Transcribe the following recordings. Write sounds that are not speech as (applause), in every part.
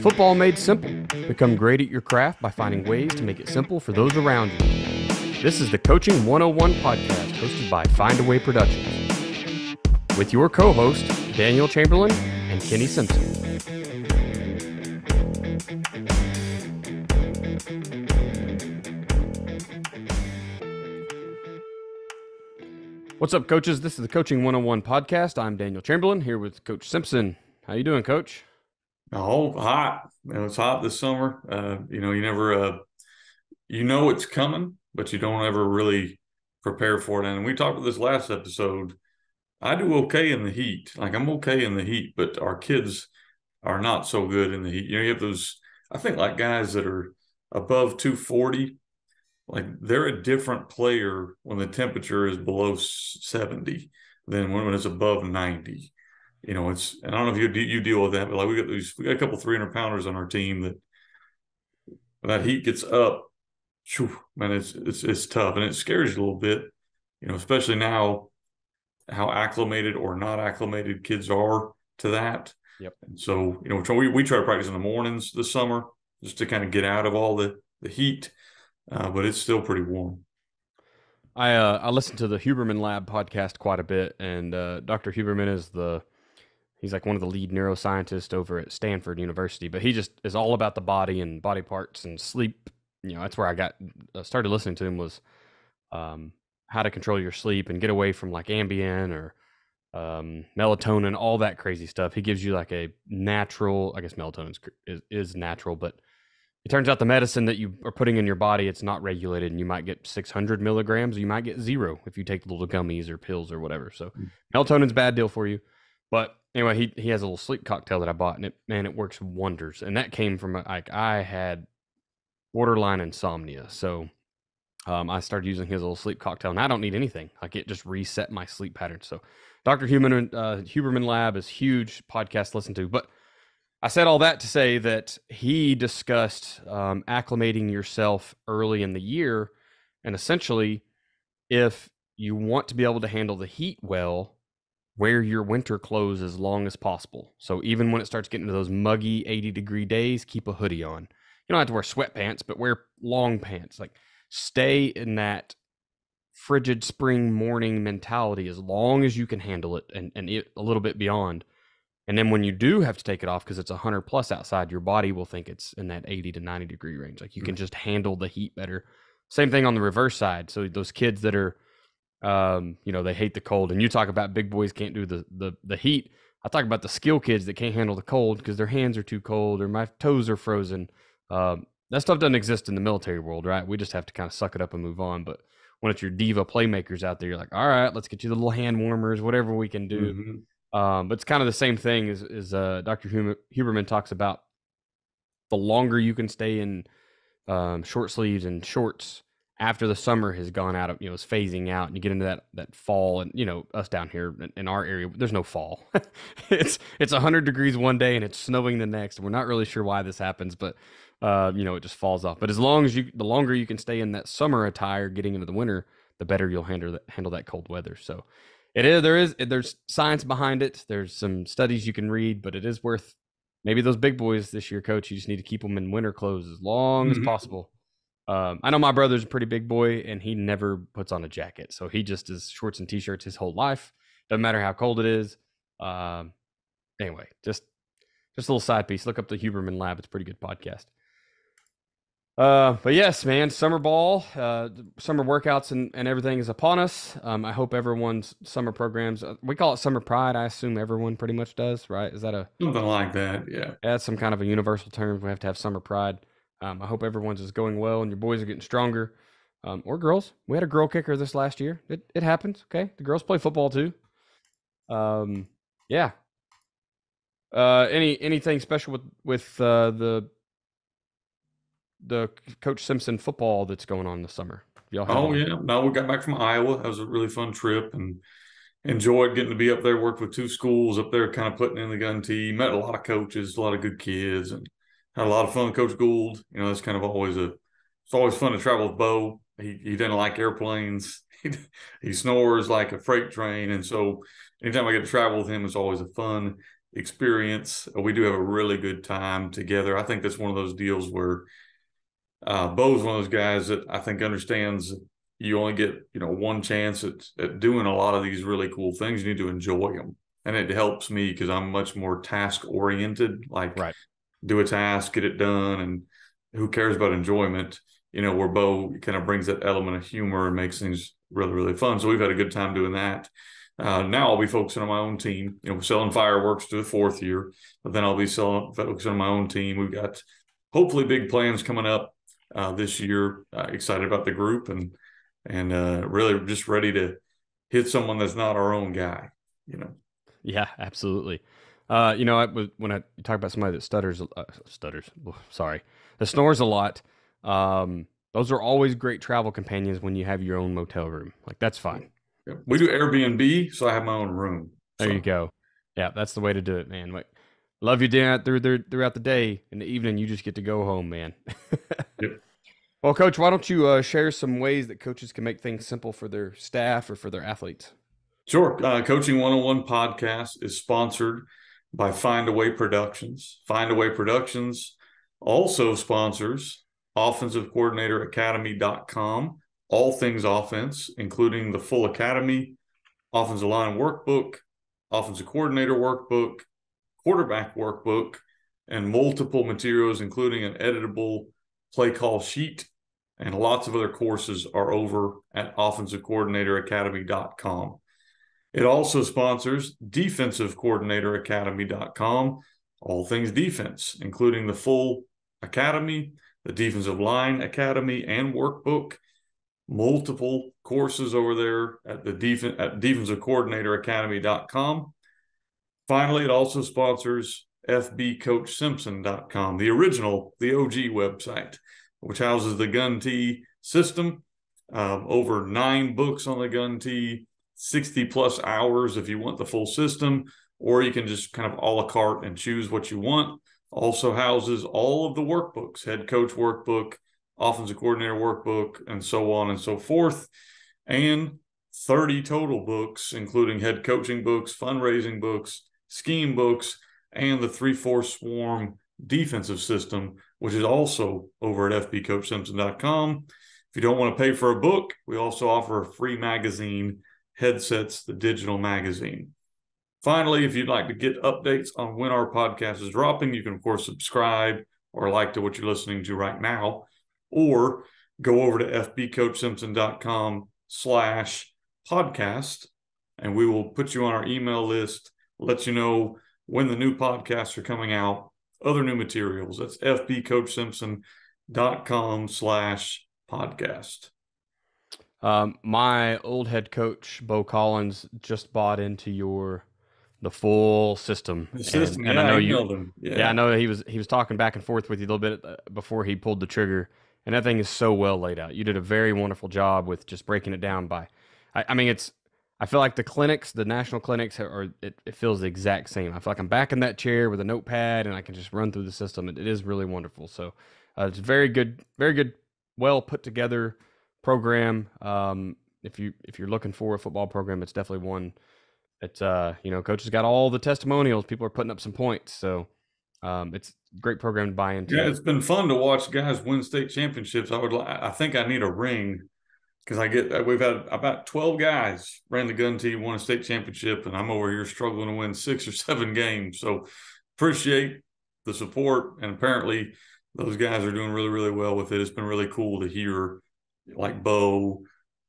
Football made simple. Become great at your craft by finding ways to make it simple for those around you. This is the Coaching 101 podcast hosted by Find a Way Productions with your co host, Daniel Chamberlain and Kenny Simpson. What's up, coaches? This is the Coaching 101 podcast. I'm Daniel Chamberlain here with Coach Simpson. How you doing, Coach? Oh, hot! Know, it's hot this summer. Uh, you know, you never, uh, you know, it's coming, but you don't ever really prepare for it. And we talked about this last episode. I do okay in the heat. Like I'm okay in the heat, but our kids are not so good in the heat. You know, you have those. I think like guys that are above 240 like they're a different player when the temperature is below 70 than when, it's above 90 you know it's i don't know if you you deal with that but like we got these we got a couple 300 pounders on our team that when that heat gets up whew, man it's, it's it's tough and it scares you a little bit you know especially now how acclimated or not acclimated kids are to that. Yep. And so you know we, we try to practice in the mornings this summer just to kind of get out of all the the heat uh, but it's still pretty warm. I uh, I listened to the Huberman Lab podcast quite a bit, and uh, Dr. Huberman is the he's like one of the lead neuroscientists over at Stanford University, but he just is all about the body and body parts and sleep. You know, that's where I got uh, started listening to him was um, how to control your sleep and get away from like Ambien or um, melatonin, all that crazy stuff. He gives you like a natural, I guess melatonin is, is natural, but it turns out the medicine that you are putting in your body it's not regulated and you might get 600 milligrams you might get zero if you take little gummies or pills or whatever. So mm. melatonin's bad deal for you. But anyway he, he has a little sleep cocktail that i bought and it man it works wonders. And that came from like i had borderline insomnia. So um, i started using his little sleep cocktail and i don't need anything. Like it just reset my sleep pattern. So dr huberman uh, huberman lab is huge podcast to listen to. But I said all that to say that he discussed um, acclimating yourself early in the year. And essentially, if you want to be able to handle the heat well, wear your winter clothes as long as possible. So even when it starts getting to those muggy 80 degree days, keep a hoodie on. You don't have to wear sweatpants, but wear long pants. Like stay in that frigid spring morning mentality as long as you can handle it and, and it, a little bit beyond and then when you do have to take it off because it's 100 plus outside, your body will think it's in that 80 to 90 degree range. Like you can just handle the heat better. Same thing on the reverse side. So those kids that are, um, you know, they hate the cold. And you talk about big boys can't do the the the heat. I talk about the skill kids that can't handle the cold because their hands are too cold or my toes are frozen. Um, that stuff doesn't exist in the military world, right? We just have to kind of suck it up and move on. But when it's your diva playmakers out there, you're like, all right, let's get you the little hand warmers, whatever we can do. Mm-hmm. Um, but it's kind of the same thing as, as uh, Dr. Huberman talks about. The longer you can stay in um, short sleeves and shorts after the summer has gone out of you know is phasing out and you get into that that fall and you know us down here in, in our area there's no fall (laughs) it's it's 100 degrees one day and it's snowing the next we're not really sure why this happens but uh, you know it just falls off but as long as you the longer you can stay in that summer attire getting into the winter the better you'll handle that, handle that cold weather so it is there is there's science behind it. There's some studies you can read, but it is worth maybe those big boys this year, coach. You just need to keep them in winter clothes as long mm-hmm. as possible. Um, I know my brother's a pretty big boy, and he never puts on a jacket, so he just is shorts and t-shirts his whole life. Doesn't matter how cold it is. Um, anyway, just just a little side piece. Look up the Huberman Lab; it's a pretty good podcast. Uh, but yes, man, summer ball, uh, summer workouts and, and everything is upon us. Um, I hope everyone's summer programs, uh, we call it summer pride. I assume everyone pretty much does, right? Is that a something like that? Yeah. That's some kind of a universal term. We have to have summer pride. Um, I hope everyone's is going well and your boys are getting stronger. Um, or girls. We had a girl kicker this last year. It it happens. Okay, the girls play football too. Um, yeah. Uh, any anything special with with uh, the the Coach Simpson football that's going on this summer? oh yeah, no, we got back from Iowa. That was a really fun trip and enjoyed getting to be up there. Worked with two schools up there, kind of putting in the gun T. Met a lot of coaches, a lot of good kids, and had a lot of fun. Coach Gould, you know, that's kind of always a. It's always fun to travel with Bo. He he doesn't like airplanes. (laughs) He, he snores like a freight train, and so anytime I get to travel with him, it's always a fun experience. We do have a really good time together. I think that's one of those deals where uh, Bo's one of those guys that I think understands you only get you know one chance at, at doing a lot of these really cool things. You need to enjoy them, and it helps me because I'm much more task oriented. Like right. do a task, get it done, and who cares about enjoyment? You know, where Bo kind of brings that element of humor and makes things really really fun. So we've had a good time doing that. Uh, now I'll be focusing on my own team, you know, selling fireworks to the fourth year, but then I'll be selling focusing on my own team. We've got hopefully big plans coming up uh, this year. Uh, excited about the group and and uh, really just ready to hit someone that's not our own guy. You know. Yeah, absolutely. Uh, you know, I, when I talk about somebody that stutters, uh, stutters, sorry, that snores a lot. Um, those are always great travel companions when you have your own motel room. Like that's fine. We do Airbnb, so I have my own room. So. There you go. Yeah, that's the way to do it, man. Like, love you doing through, through throughout the day. In the evening, you just get to go home, man. (laughs) yep. Well, coach, why don't you uh, share some ways that coaches can make things simple for their staff or for their athletes? Sure. Uh, Coaching 101 podcast is sponsored by Find a Way Productions. Find a Way Productions also sponsors offensive coordinator academy.com all things offense, including the full academy, offensive line workbook, offensive coordinator workbook, quarterback workbook, and multiple materials, including an editable play call sheet. And lots of other courses are over at offensivecoordinatoracademy.com. It also sponsors defensivecoordinatoracademy.com, all things defense, including the full academy, the defensive line academy, and workbook multiple courses over there at the defense at defensivecoordinatoracademy.com. Finally, it also sponsors fbcoachsimpson.com, the original, the OG website, which houses the gun T system. Um, over nine books on the gun T, 60 plus hours if you want the full system, or you can just kind of a la carte and choose what you want. Also houses all of the workbooks, head coach workbook, offensive coordinator workbook, and so on and so forth, and 30 total books, including head coaching books, fundraising books, scheme books, and the 3 4 swarm defensive system, which is also over at fbcoachsimpson.com. If you don't want to pay for a book, we also offer a free magazine, Headsets, the digital magazine. Finally, if you'd like to get updates on when our podcast is dropping, you can, of course, subscribe or like to what you're listening to right now or go over to fbcoachsimpson.com slash podcast and we will put you on our email list, let you know when the new podcasts are coming out, other new materials. That's fbcoachsimpson.com slash podcast. Um, my old head coach, Bo Collins, just bought into your the full system. The system, and, and yeah, I know you. Yeah. yeah. I know he was he was talking back and forth with you a little bit uh, before he pulled the trigger and that thing is so well laid out. You did a very wonderful job with just breaking it down by. I, I mean, it's. I feel like the clinics, the national clinics, are it, it, feels the exact same. I feel like I'm back in that chair with a notepad and I can just run through the system. it, it is really wonderful. So uh, it's very good, very good, well put together program. Um, if you if you're looking for a football program, it's definitely one. It's uh you know, coaches got all the testimonials. People are putting up some points, so um, it's great program to buy into. Yeah, it's been fun to watch guys win state championships. I would, I think I need a ring because I get uh, we've had about twelve guys ran the gun team, won a state championship, and I'm over here struggling to win six or seven (laughs) games. So appreciate the support, and apparently those guys are doing really, really well with it. It's been really cool to hear, like Bo.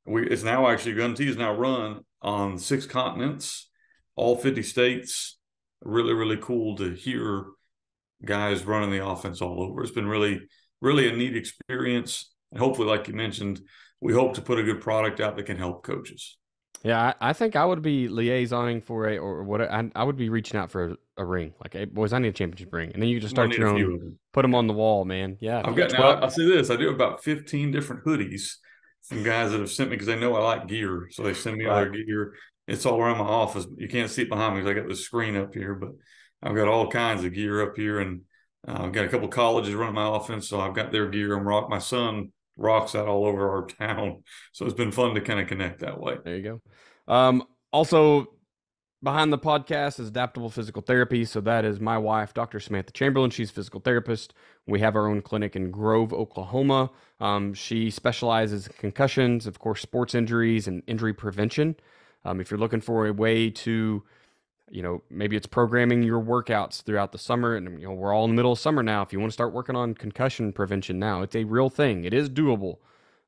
We it's now actually gun T is now run on six continents, all fifty states. Really, really cool to hear guys running the offense all over. It's been really, really a neat experience. And hopefully, like you mentioned, we hope to put a good product out that can help coaches. Yeah, I, I think I would be liaisoning for a or what I, I would be reaching out for a, a, ring. Like, hey, boys, I need a championship ring, and then you just start your own, put them on the wall, man. Yeah, I've got. Now, I'll say this: I do about fifteen different hoodies from guys that have sent me because they know I like gear, so they send me right. all their gear. It's all around my office. You can't see it behind me because I got the screen up here, but I've got all kinds of gear up here, and uh, I've got a couple colleges running my offense, so I've got their gear. And rock. My son rocks out all over our (laughs) town, so it's been fun to kind of connect that way. There you go. Um, also, behind the podcast is Adaptable Physical Therapy. So that is my wife, Dr. Samantha Chamberlain. She's physical therapist. We have our own clinic in Grove, Oklahoma. Um, she specializes in concussions, of course, sports injuries and injury prevention. Um, if you're looking for a way to, you know, maybe it's programming your workouts throughout the summer, and you know we're all in the middle of summer now. If you want to start working on concussion prevention now, it's a real thing. It is doable.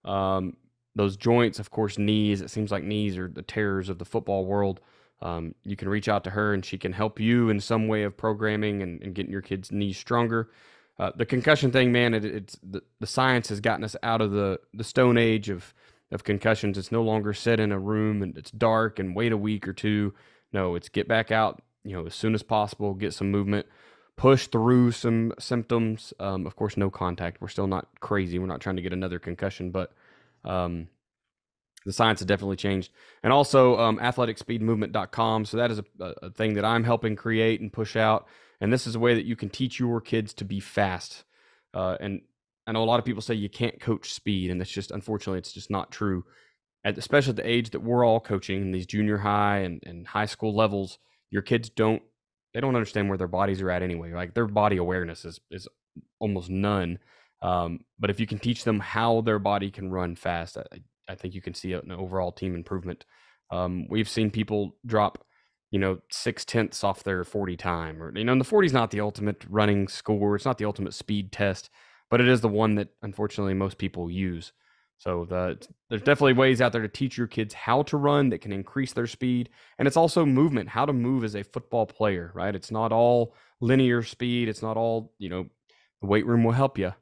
Um, those joints, of course, knees. It seems like knees are the terrors of the football world. Um, you can reach out to her and she can help you in some way of programming and, and getting your kids' knees stronger. Uh, the concussion thing, man, it, it's the, the science has gotten us out of the, the stone age of of concussions. It's no longer sit in a room and it's dark and wait a week or two. No, it's get back out, you know, as soon as possible, get some movement, push through some symptoms. Um, of course, no contact. We're still not crazy. We're not trying to get another concussion, but um, the science has definitely changed. And also um, athleticspeedmovement.com. So that is a, a, thing that I'm helping create and push out. And this is a way that you can teach your kids to be fast. Uh, and I know a lot of people say you can't coach speed, and it's just unfortunately it's just not true. At, especially at the age that we're all coaching in these junior high and, and high school levels, your kids don't they don't understand where their bodies are at anyway. Like their body awareness is is almost none. Um, but if you can teach them how their body can run fast, I, I think you can see an overall team improvement. Um, we've seen people drop, you know, six tenths off their 40 time, or you know, and the 40 is not the ultimate running score. It's not the ultimate speed test, but it is the one that unfortunately most people use. So the, there's definitely ways out there to teach your kids how to run that can increase their speed, and it's also movement, how to move as a football player, right? It's not all linear speed. It's not all you know. The weight room will help you,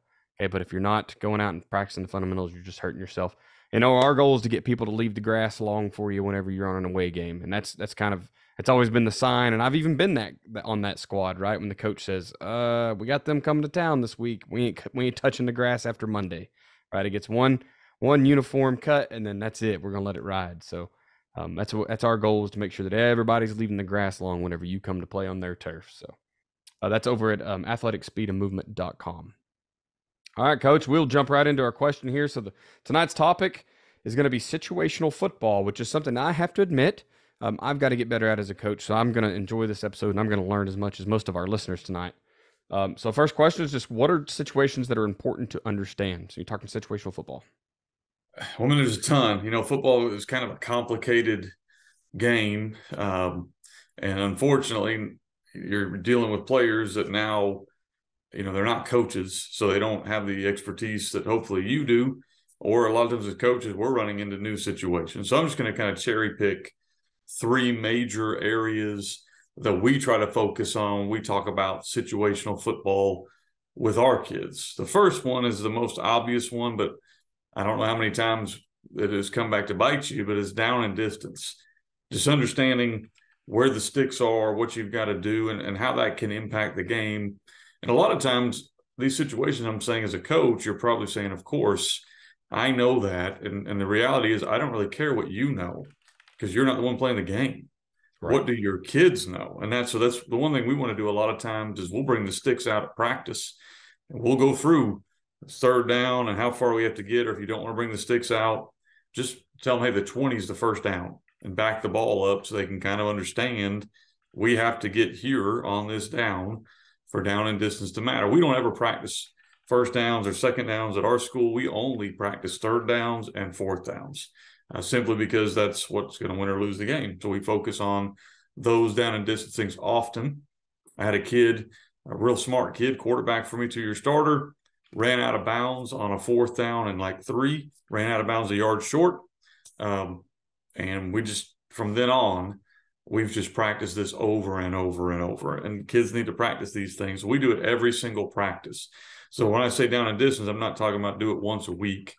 okay, but if you're not going out and practicing the fundamentals, you're just hurting yourself you know, our goal is to get people to leave the grass long for you whenever you're on an away game, and that's that's kind of it's always been the sign. And I've even been that on that squad, right? When the coach says, "Uh, we got them coming to town this week. We ain't we ain't touching the grass after Monday." Right? It gets one one uniform cut, and then that's it. We're gonna let it ride. So. Um, that's what that's our goal is to make sure that everybody's leaving the grass long whenever you come to play on their turf. So uh, that's over at um, athleticspeedandmovement.com. All right, coach, we'll jump right into our question here. So the tonight's topic is going to be situational football, which is something I have to admit um, I've got to get better at as a coach. So I'm going to enjoy this episode and I'm going to learn as much as most of our listeners tonight. Um, so first question is just what are situations that are important to understand? So you're talking situational football. Well, I mean, there's a ton. You know, football is kind of a complicated game, um, and unfortunately, you're dealing with players that now you know they're not coaches so they don't have the expertise that hopefully you do or a lot of times as coaches we're running into new situations. So i'm just going to kind of cherry pick three major areas that we try to focus on. We talk about situational football with our kids. The first one is the most obvious one but i don't know how many times it has come back to bite you but it's down in distance just understanding where the sticks are what you've got to do and, and how that can impact the game and a lot of times, these situations I'm saying as a coach, you're probably saying, of course, I know that. And, and the reality is, I don't really care what you know because you're not the one playing the game. Right. What do your kids know? And that's so that's the one thing we want to do a lot of times is we'll bring the sticks out at practice and we'll go through third down and how far we have to get. Or if you don't want to bring the sticks out, just tell them, hey, the 20 is the first down and back the ball up so they can kind of understand we have to get here on this down for down and distance to matter. We don't ever practice first downs or second downs at our school. We only practice third downs and fourth downs, uh, simply because that's what's going to win or lose the game. So we focus on those down and distance things often. I had a kid, a real smart kid, quarterback for me, two year starter, ran out of bounds on a fourth down and like three, ran out of bounds a yard short. Um, and we just, from then on, we've just practiced this over and over and over. And kids need to practice these things. We do it every single practice. So when I say down in distance, I'm not talking about do it once a week.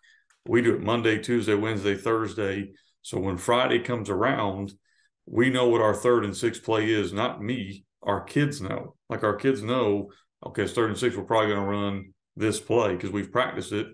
We do it Monday, Tuesday, Wednesday, Thursday. So when Friday comes around, we know what our third and sixth play is, not me. Our kids know. Like our kids know, okay, it's third and six, we're probably going to run this play because we've practiced it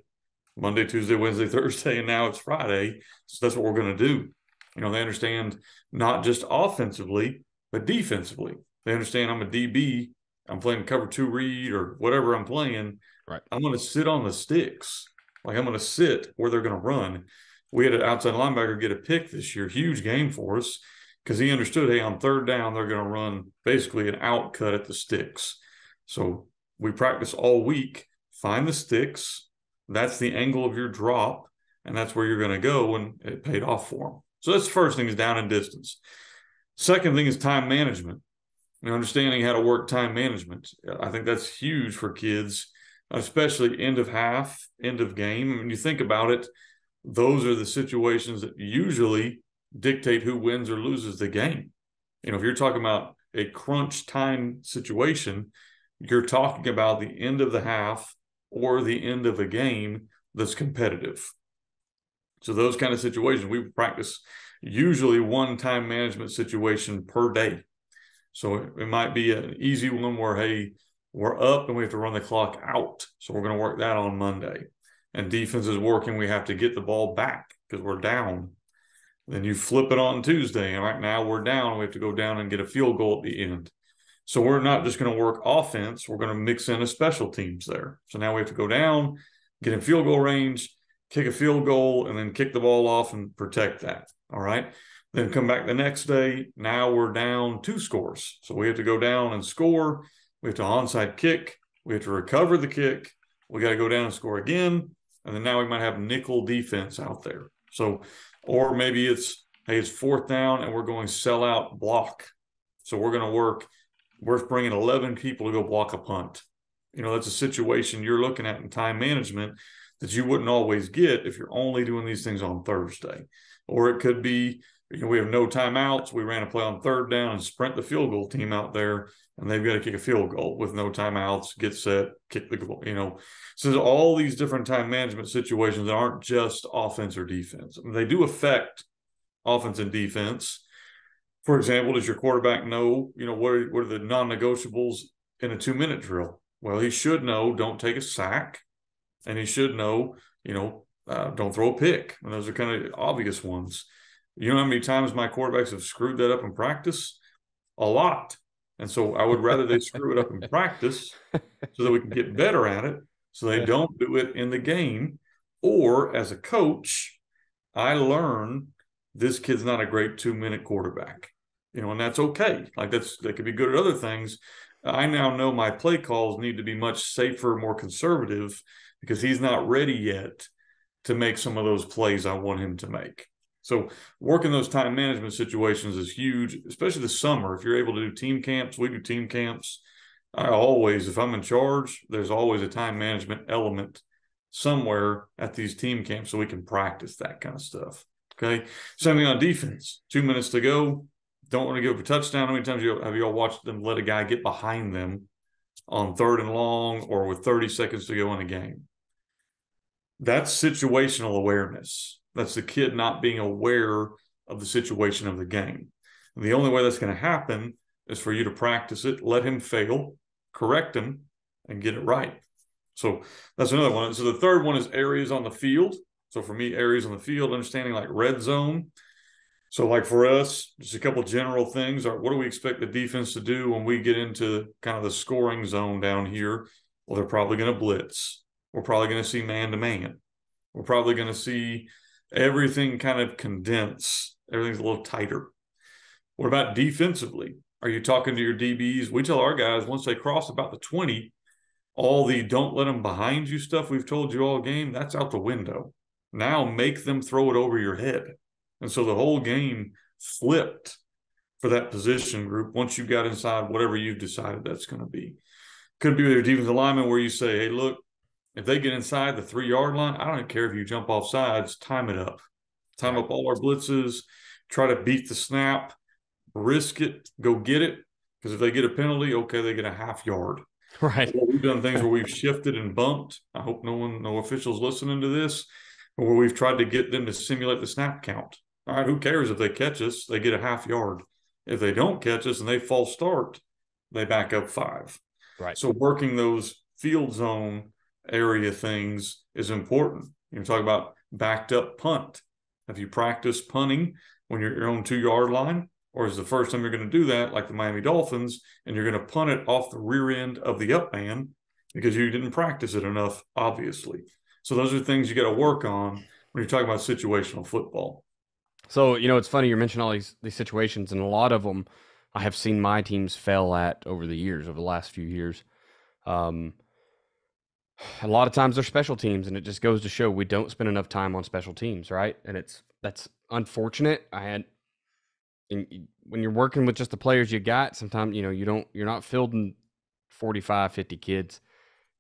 Monday, Tuesday, Wednesday, (laughs) Thursday, and now it's Friday. So that's what we're going to do. You know, they understand not just offensively, but defensively. They understand I'm a DB. I'm playing cover two read or whatever I'm playing. Right. I'm going to sit on the sticks. Like I'm going to sit where they're going to run. We had an outside linebacker get a pick this year, huge game for us. because he understood, hey, on third down, they're going to run basically an out cut at the sticks. So we practice all week, find the sticks. That's the angle of your drop, and that's where you're going to go, when it paid off for him. So that's the first thing is down and distance. Second thing is time management. Know, understanding how to work time management. I think that's huge for kids, especially end of half, end of game. When you think about it, those are the situations that usually dictate who wins or loses the game. You know, if you're talking about a crunch time situation, you're talking about the end of the half or the end of a game that's competitive. So those kind of situations we practice usually one time management situation per day. So it, it might be an easy one where hey, we're up and we have to run the clock out. So we're going to work that on Monday. And defense is working, we have to get the ball back because we're down. Then you flip it on Tuesday, and right now we're down. We have to go down and get a field goal at the end. So we're not just going to work offense, we're going to mix in a special teams there. So now we have to go down, get in field goal range, kick a field goal, and then kick the ball off and protect that. All right. Then come back the next day. Now we're down two scores. So we have to go down and score. We have to onside kick. We have to recover the kick. We got to go down and score again. And then now we might have nickel defense out there. So, or maybe it's, hey, it's fourth down and we're going sell out block. So we're going to work, we're bringing 11 people to go block a punt. You know, that's a situation you're looking at in time management that you wouldn't always get if you're only doing these things on Thursday. Or it could be, you know, we have no timeouts. We ran a play on third down and sprint the field goal team out there, and they've got to kick a field goal with no timeouts, get set, kick the goal, you know. So there's all these different time management situations that aren't just offense or defense. I mean, they do affect offense and defense. For example, does your quarterback know, you know, what are, what are the non-negotiables in a two-minute drill? Well, he should know don't take a sack, and he should know, you know, uh, don't throw a pick. And those are kind of obvious ones. You know how many times my quarterbacks have screwed that up in practice? A lot. And so I would rather they screw it up in practice so that we can get better at it, so they don't do it in the game. Or as a coach, I learn this kid's not a great two minute quarterback, you know, and that's okay. Like that's they could be good at other things. I now know my play calls need to be much safer, more conservative because he's not ready yet to make some of those plays I want him to make. So working those time management situations is huge, especially the summer. If you're able to do team camps, we do team camps. I always, if I'm in charge, there's always a time management element somewhere at these team camps so we can practice that kind of stuff. Okay. Same thing on defense. Two minutes to go. Don't want to give up a touchdown. How many times you, have you all watched them let a guy get behind them on third and long or with 30 seconds to go in a game? That's situational awareness. That's the kid not being aware of the situation of the game. And the only way that's going to happen is for you to practice it, let him fail, correct him, and get it right. So that's another one. So the third one is areas on the field. So for me, areas on the field, understanding like red zone. So like for us, just a couple general things are what do we expect the defense to do when we get into kind of the scoring zone down here? Well, they're probably going to blitz. We're probably going to see man to man. We're probably going to see everything kind of condense. Everything's a little tighter. What about defensively? Are you talking to your DBs? We tell our guys once they cross about the 20, all the don't let them behind you stuff we've told you all game, that's out the window. Now make them throw it over your head. And so the whole game flipped for that position group once you got inside whatever you've decided that's going to be. Could be with your defensive lineman where you say, hey, look, if they get inside the three yard line, I don't care if you jump off sides, time it up. Time up all our blitzes, try to beat the snap, risk it, go get it. Because if they get a penalty, okay, they get a half yard. (laughs) Right. we've done things where we've shifted and bumped. I hope no one, no officials listening to this, where we've tried to get them to simulate the snap count. All right, who cares if they catch us? They get a half yard. If they don't catch us and they false start, they back up five. Right. So working those field zone area things is important. You talk about backed up punt. Have you practiced punting when you're your own two yard line? Or is the first time you're going to do that, like the Miami Dolphins, and you're going to punt it off the rear end of the up man because you didn't practice it enough, obviously. So those are things you got to work on when you're talking about situational football. So you know, it's funny you mentioned all these these situations, and a lot of them I have seen my teams fail at over the years, over the last few years. Um, a lot of times they're special teams, and it just goes to show we don't spend enough time on special teams, right? And it's that's unfortunate. I had and when you're working with just the players you got, sometimes you know you don't you're not fielding 45, 50 kids.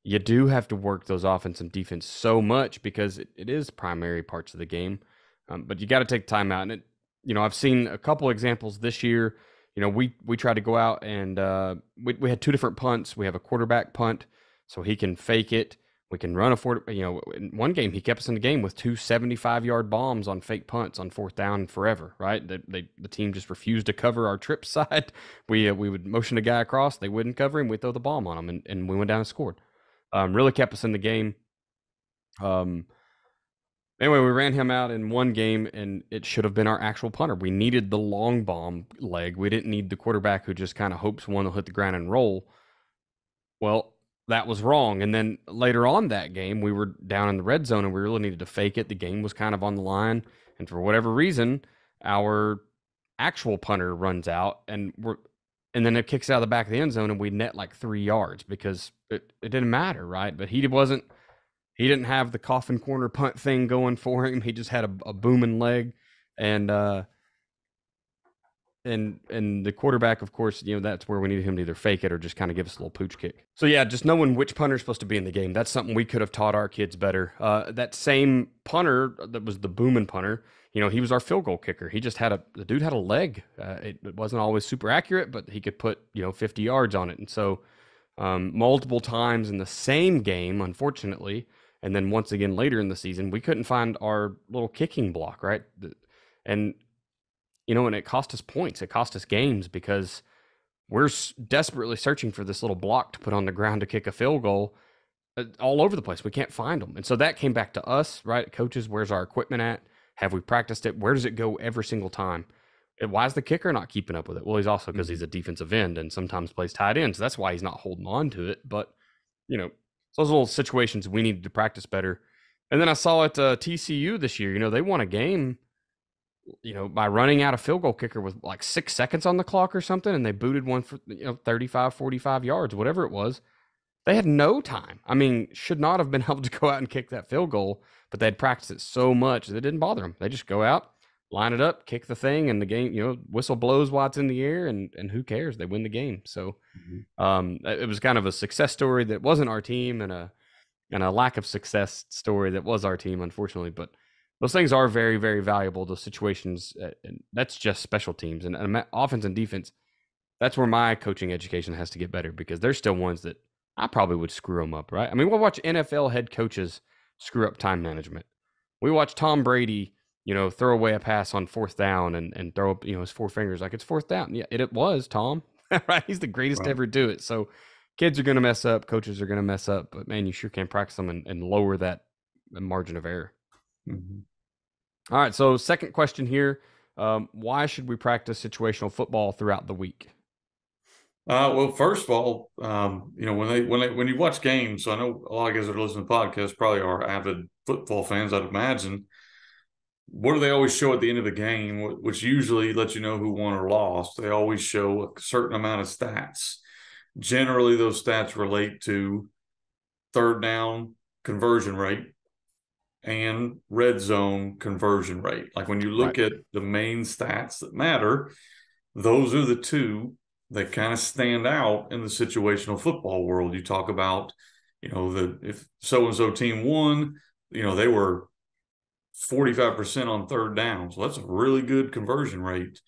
You do have to work those offense and defense so much because it, it is primary parts of the game. Um, but you got to take time out, and it, you know I've seen a couple examples this year. You know we we tried to go out and uh, we we had two different punts. We have a quarterback punt, so he can fake it we can run a four. You know, in one game he kept us in the game with two 75 yard bombs on fake punts on fourth down forever. Right? They, they the team just refused to cover our trip (laughs) side. We uh, we would motion a guy across. They wouldn't cover him. We throw the bomb on him, and, and we went down and scored. Um, really kept us in the game. Um. Anyway, we ran him out in one game, and it should have been our actual punter. We needed the long bomb leg. We didn't need the quarterback who just kind of hopes one will hit the ground and roll. Well, that was wrong. And then later on that game, we were down in the red zone and we really needed to fake it. The game was kind of on the line. And for whatever reason, our actual punter runs out and we're and then it kicks out of the back of the end zone and we net like three yards because it, it didn't matter, right? But he wasn't he didn't have the coffin corner punt thing going for him. He just had a, a booming leg. And uh and and the quarterback, of course, you know that's where we needed him to either fake it or just kind of give us a little pooch kick. So yeah, just knowing which punter is supposed to be in the game. That's something we could have taught our kids better. Uh, that same punter that was the booming punter, you know, he was our field goal kicker. He just had a the dude had a leg. Uh, it, it, wasn't always super accurate, but he could put you know 50 yards on it. And so um, multiple times in the same game, unfortunately, and then once again later in the season, we couldn't find our little kicking block right. And you know, and it cost us points. It cost us games because we're desperately searching for this little block to put on the ground to kick a field goal uh, all over the place. We can't find them. And so that came back to us, right? Coaches, where's our equipment at? Have we practiced it? Where does it go every single time? Why is the kicker not keeping up with it? Well, he's also because mm-hmm. he's a defensive end and sometimes plays tight end. So that's why he's not holding on to it. But, you know, those little situations we needed to practice better. And then I saw at uh, TCU this year, you know, they won a game you know, by running out a field goal kicker with like six seconds on the clock or something, and they booted one for, you know, 35, 45 yards, whatever it was. They had no time. I mean, should not have been (laughs) able to go out and kick that field goal, but they'd practiced it so much that it didn't bother them. They just go out, line it up, kick the thing, and the game, you know, whistle blows while it's in the air, and and who cares? They win the game. So, mm-hmm. um, it was kind of a success story that wasn't our team, and a and a lack of success story that was our team, unfortunately. But those things are very, very valuable. Those situations, uh, and that's just special teams and, and offense and defense. That's where my coaching education has to get better because there's still ones that I probably would screw them up, right? I mean, we'll watch NFL head coaches screw up time management. We watch Tom Brady, you know, throw away a pass on fourth down and, and throw up, you know, his four fingers like it's fourth down. Yeah, it, it was Tom, (laughs) right? He's the greatest right. to ever do it. So kids are going to mess up, coaches are going to mess up, but man, you sure can practice them and, and lower that margin of error. Mm-hmm. All right. So, second question here um, Why should we practice situational football throughout the week? Uh, well, first of all, um, you know when they when they when you watch games, so I know a lot of guys that are listening to podcasts probably are avid football fans. I'd imagine. What do they always show at the end of the game, which usually lets you know who won or lost? They always show a certain amount of stats. Generally, those stats relate to third down conversion rate, and red zone conversion rate. Like when you look right. at the main stats that matter, those are the two that kind of stand out in the situational football world. You talk about, you know, the if so and so team won, you know, they were 45% on third down. So that's a really good conversion rate.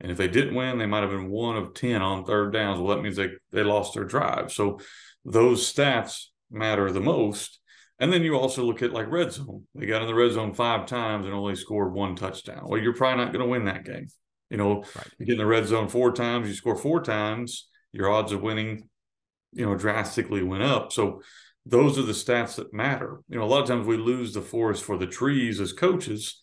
And if they didn't win, they might have been one of 10 on third downs. Well, that means they, they lost their drive. So those stats matter the most. And then you also look at like red zone. They got in the red zone five times and only scored one touchdown. Well, you're probably not going to win that game. You know, right. you get in the red zone four times, you score four times, your odds of winning, you know, drastically went up. So those are the stats that matter. You know, a lot of times we lose the forest for the trees as coaches.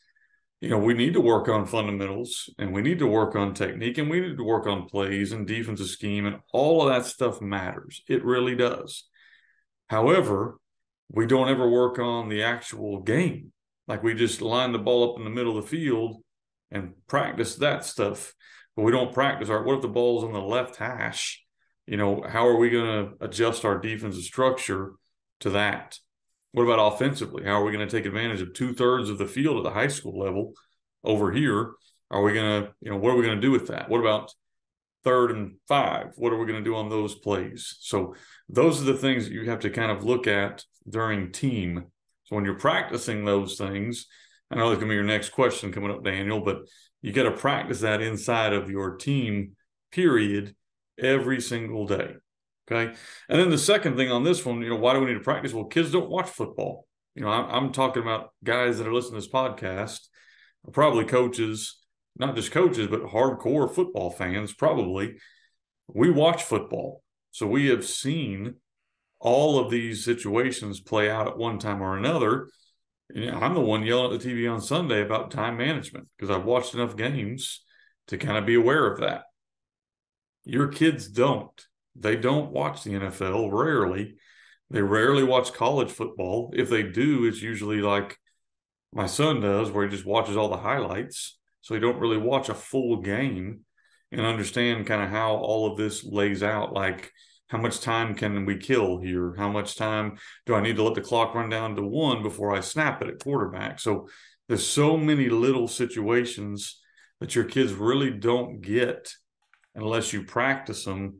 You know, we need to work on fundamentals and we need to work on technique and we need to work on plays and defensive scheme and all of that stuff matters. It really does. However, we don't ever work on the actual game. Like we just line the ball up in the middle of the field and practice that stuff. But we don't practice our what if the ball's on the left hash? You know, how are we going to adjust our defensive structure to that? What about offensively? How are we going to take advantage of two thirds of the field at the high school level over here? Are we going to, you know, what are we going to do with that? What about third and five? What are we going to do on those plays? So those are the things that you have to kind of look at during team. So when you're practicing those things, I know that's going to be your next question coming up, Daniel, but you got to practice that inside of your team period every single day. Okay. And then the second thing on this one, you know, why do we need to practice? Well, kids don't watch football. You know, I'm, I'm talking about guys that are listening to this podcast, probably coaches, not just coaches, but hardcore football fans, probably. We watch football. So we have seen all of these situations play out at one time or another. Know, I'm the one yelling at the TV on Sunday about time management because I've watched enough games to kind of be aware of that. Your kids don't. They don't watch the NFL rarely. They rarely watch college football. If they do, it's usually like my son does, where he just watches all the highlights. So he don't really watch a full game and understand kind of how all of this lays out. Like, how much time can we kill here? How much time do I need to let the clock run down to one before I snap it at quarterback? So there's so many little situations that your kids really don't get unless you practice them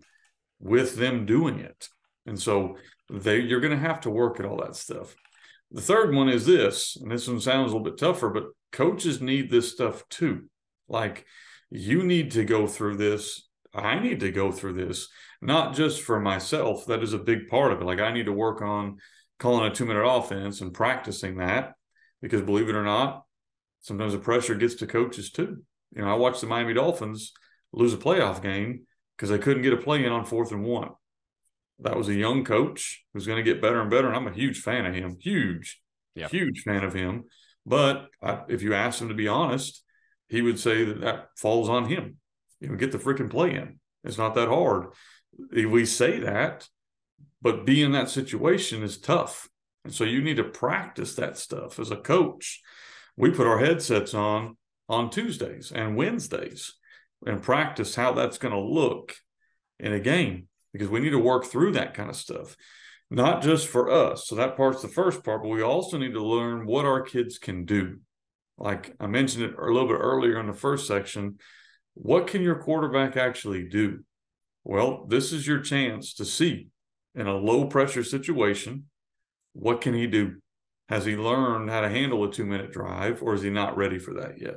with them doing it. And so they you're going to have to work at all that stuff. The third one is this, and this one sounds a little bit tougher, but coaches need this stuff too. Like you need to go through this. I need to go through this, not just for myself. That is a big part of it. Like I need to work on calling a two minute offense and practicing that because believe it or not, sometimes the pressure gets to coaches too. You know, I watched the Miami Dolphins lose a playoff game because they couldn't get a play in on fourth and one. That was a young coach who's going to get better and better. And I'm a huge fan of him, huge, yep. huge fan of him. But I, if you ask him to be honest, he would say that that falls on him. You know, get the freaking play in. It's not that hard. We say that, but being in that situation is tough. And so you need to practice that stuff as a coach. We put our headsets on on Tuesdays and Wednesdays and practice how that's going to look in a game because we need to work through that kind of stuff not just for us. So that part's the first part but we also need to learn what our kids can do. Like i mentioned it a little bit earlier in the first section what can your quarterback actually do? Well this is your chance to see in a low pressure situation what can he do? Has he learned how to handle a two minute drive or is he not ready for that yet?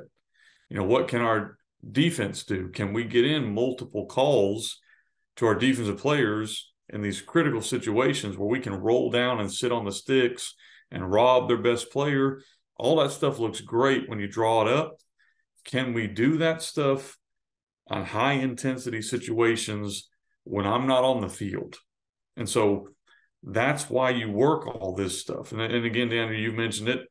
You know what can our defense do? Can we get in multiple calls to our defensive players in these critical situations where we can roll down and sit on the sticks and rob their best player? All that stuff looks great when you draw it up. Can we do that stuff on high intensity situations when I'm not on the field? And so that's why you work all this stuff. And, and again, Daniel, you mentioned it.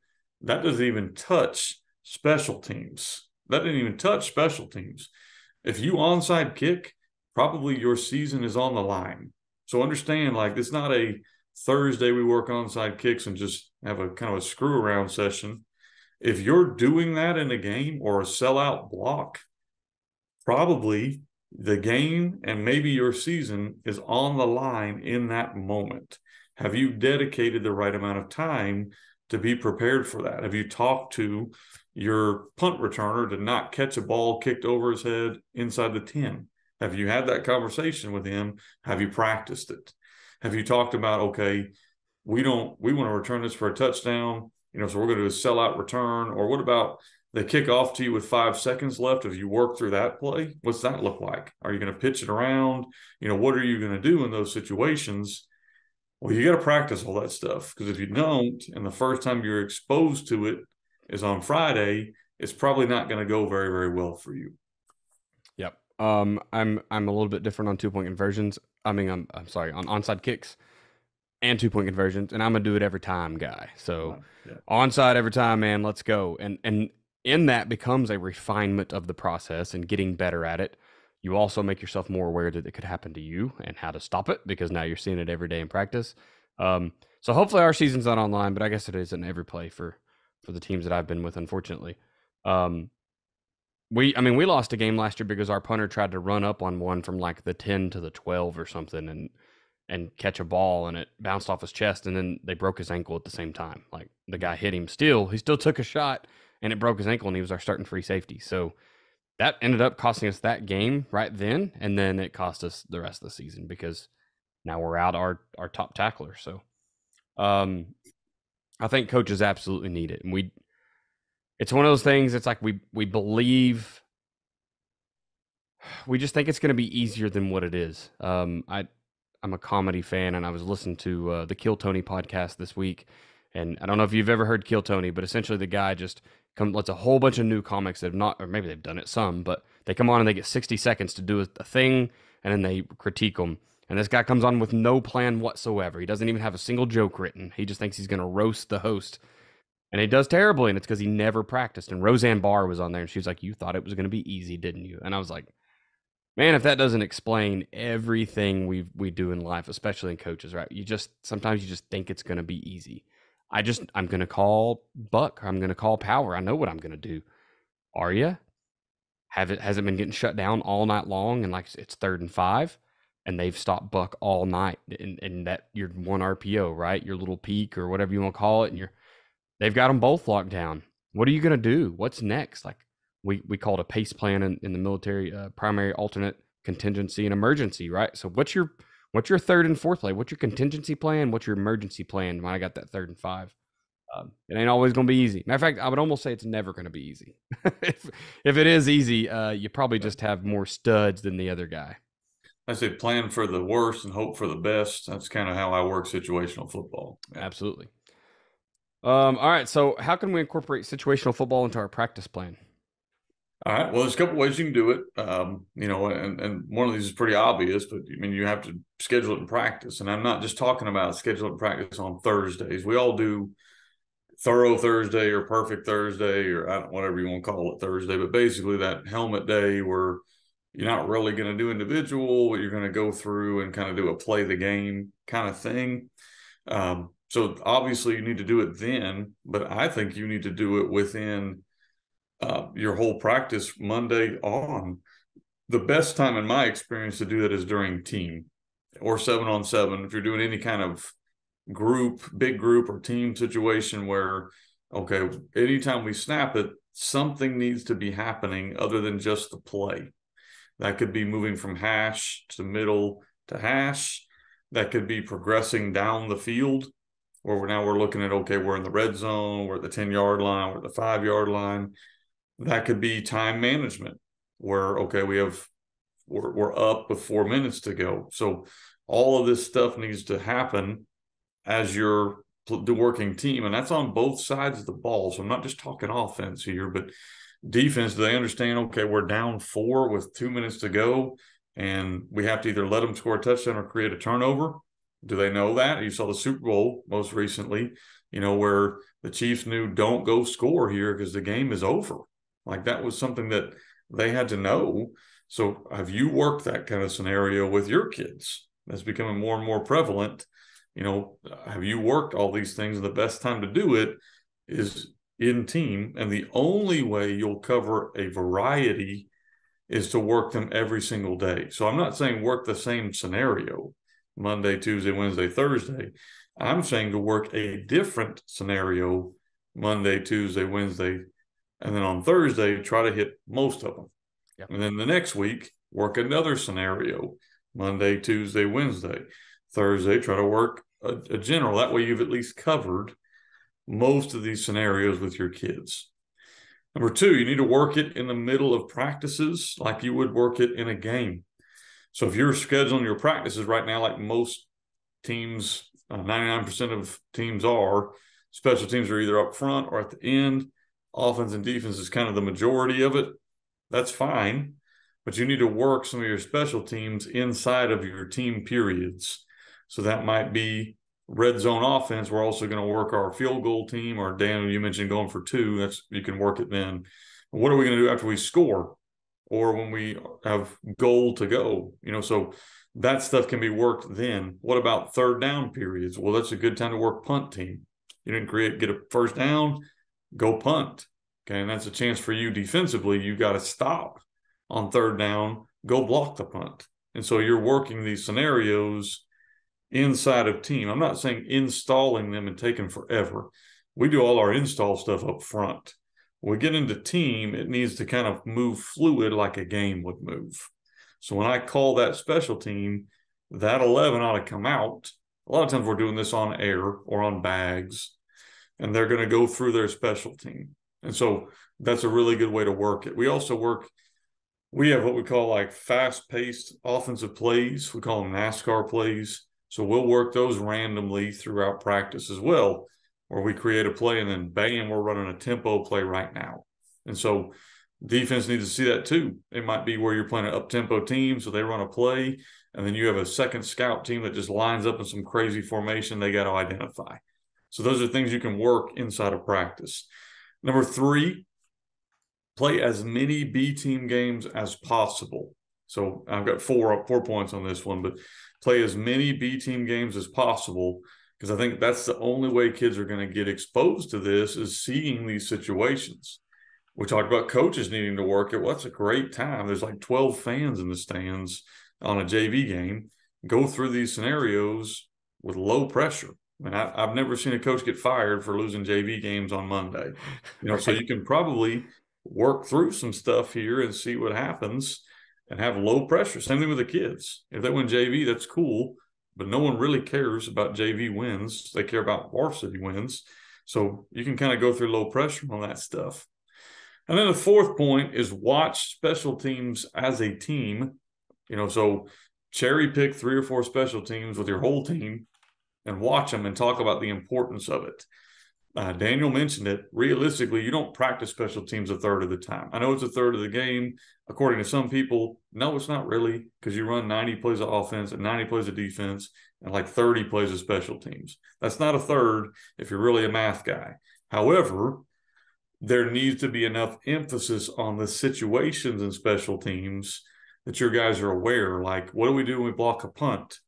That doesn't even touch special teams. That didn't even touch special teams. If you onside kick, probably your season is on the line. So understand, like, it's not a Thursday we work onside kicks and just have a kind of a screw around session. If you're doing that in a game or a sellout block, probably the game and maybe your season is on the line in that moment. Have you dedicated the right amount of time to be prepared for that? Have you talked to your punt returner to not catch a ball kicked over his head inside the 10? Have you had that conversation with him? Have you practiced it? Have you talked about, okay, we don't, we want to return this for a touchdown, you know, so we're going to do a sellout return? Or what about they kick off to you with five seconds left? Have you worked through that play? What's that look like? Are you going to pitch it around? You know, what are you going to do in those situations? Well, you got to practice all that stuff because if you don't, and the first time you're exposed to it is on Friday, it's probably not going to go very, very well for you. Yep. Um, I'm I'm a little bit different on two point conversions. I mean, I'm I'm sorry on onside kicks and two point conversions, and I'm gonna do it every time, guy. So yeah. onside every time, man. Let's go. And and in that becomes a refinement of the process and getting better at it. You also make yourself more aware that it could happen to you and how to stop it because now you're seeing it every day in practice. Um, so hopefully our season's not online, but I guess it is in every play for for the teams that I've been with, unfortunately. Um, we, I mean, we lost a game last year because our punter tried to run up on one from like the 10 to the 12 or something and, and catch a ball and it bounced off his chest and then they broke his ankle at the same time. Like the guy hit him still, he still took a shot and it broke his ankle and he was our starting free safety. So that ended up costing us that game right then. And then it cost us the rest of the season because now we're out our, our top tackler. So, um, I think coaches absolutely need it. And we, it's one of those things. It's like we we believe we just think it's going to be easier than what it is. Um, I I'm a comedy fan, and I was listening to uh, the Kill Tony podcast this week, and I don't know if you've ever heard Kill Tony, but essentially the guy just come lets a whole bunch of new comics that have not, or maybe they've done it some, but they come on and they get 60 seconds to do a, a thing, and then they critique them. And this guy comes on with no plan whatsoever. He doesn't even have a single joke written. He just thinks he's going to roast the host and he does terribly, and it's because he never practiced. And Roseanne Barr was on there, and she was like, "You thought it was going to be easy, didn't you?" And I was like, "Man, if that doesn't explain everything we we do in life, especially in coaches, right? You just sometimes you just think it's going to be easy. I just I'm going to call Buck. I'm going to call Power. I know what I'm going to do. Are you? Have it has it been getting shut down all night long? And like it's third and five." And they've stopped Buck all night, and, and that your one RPO, right? Your little peak or whatever you want to call it, and you're they've got them both locked down. What are you going to do? What's next? Like we we call it a pace plan in, in the military, uh, primary, alternate, contingency, and emergency, right? So what's your what's your third and fourth play? What's your contingency plan? What's your emergency plan? When I got that third and five, um, it ain't always going to be easy. Matter of fact, I would almost say it's never going to be easy. (laughs) if if it is easy, uh, you probably just have more studs than the other guy. I say plan for the worst and hope for the best. That's kind of how I work situational football. Yeah. Absolutely. Um, all right. So, how can we incorporate situational football into our practice plan? All right. Well, there's a couple ways you can do it. Um, you know, and, and one of these is pretty obvious, but I mean, you have to schedule it in practice. And I'm not just talking about schedule it in practice on Thursdays. We all do thorough Thursday or perfect Thursday or whatever you want to call it Thursday, but basically that helmet day where you're not really going to do individual, you're going to go through and kind of do a play the game kind of thing. Um, so obviously you need to do it then, but I think you need to do it within uh, your whole practice Monday on. The best time in my experience to do that is during team or seven on seven. If you're doing any kind of group, big group or team situation where, okay, anytime we snap it, something needs to be happening other than just the play. That could be moving from hash to middle to hash. That could be progressing down the field where we're now we're looking at okay, we're in the red zone, we're at the 10 yard line, we're at the five yard line. That could be time management, where okay, we have we're, we're up with four minutes to go. So all of this stuff needs to happen as you're the working team, and that's on both sides of the ball. So I'm not just talking offense here, but defense. Do they understand? Okay, we're down four with two minutes to go, and we have to either let them score a touchdown or create a turnover do they know that? You saw the Super Bowl most recently, you know, where the Chiefs knew don't go score here because the game is over. Like that was something that they had to know. So have you worked that kind of scenario with your kids? That's becoming more and more prevalent. You know, have you worked all these things? And the best time to do it is in team. And the only way you'll cover a variety is to work them every single day. So I'm not saying work the same scenario. Monday, Tuesday, Wednesday, Thursday. I'm saying to work a different scenario Monday, Tuesday, Wednesday, and then on Thursday, try to hit most of them. And then the next week, work another scenario Monday, Tuesday, Wednesday. Thursday, try to work a, a general. That way, you've at least covered most of these scenarios with your kids. Number two, you need to work it in the middle of practices like you would work it in a game. So if you're scheduling your practices right now, like most teams, uh, 99% of teams are, special teams are either up front or at the end. Offense and defense is kind of the majority of it. That's fine, but you need to work some of your special teams inside of your team periods. So that might be red zone offense. We're also going to work our field goal team, or Dan, you mentioned going for two. That's you can work it then. What are we going to do after we score? or when we have goal to go. You know, so that stuff can be worked then. What about third down periods? Well, that's a good time to work punt team. You didn't create get a first down, go punt. Okay. And that's a chance for you defensively. You got to stop on third down, go block the punt. And so you're working these scenarios inside of team. I'm not saying installing them and taking forever. We do all our install stuff up front. When we get into team, it needs to kind of move fluid like a game would move. So when I call that special team, that 11 ought to come out. A lot of times we're doing this on air or on bags, and they're going to go through their special team. And so that's a really good way to work it. We also work, we have what we call like fast paced offensive plays. We call them NASCAR plays. So we'll work those randomly throughout practice as well, where we create a play and then bam, we're running a tempo play right now. And so defense needs to see that too. It might be where you're playing an up tempo team, so they run a play, and then you have a second scout team that just lines up in some crazy formation they got to identify. So those are things you can work inside of practice. Number three, play as many B team games as possible. So I've got four four points on this one, but play as many B team games as possible because I think that's the only way kids are going to get exposed to this is seeing these situations. We talked about coaches needing to work it. Well, that's a great time. There's like 12 fans in the stands on a JV game. Go through these scenarios with low pressure. And I mean, I, have never seen a coach get fired for losing JV games on Monday. You know, so you can probably work through some stuff here and see what happens and have low pressure. Same thing with the kids. If they win JV, that's cool, but no one really cares about JV wins. They care about varsity wins. So you can kind of go through low pressure on that stuff. And then the fourth point is watch special teams as a team. You know, so cherry pick three or four special teams with your whole team and watch them and talk about the importance of it. Uh, Daniel mentioned it. Realistically, you don't practice special teams a third of the time. I know it's a third of the game. According to some people, no, it's not really because you run 90 plays of offense and 90 plays of defense and like 30 plays of special teams. That's not a third if you're really a math guy. However, there needs to be enough emphasis on the situations in special teams that your guys are aware. Like, what do we do when we block a punt?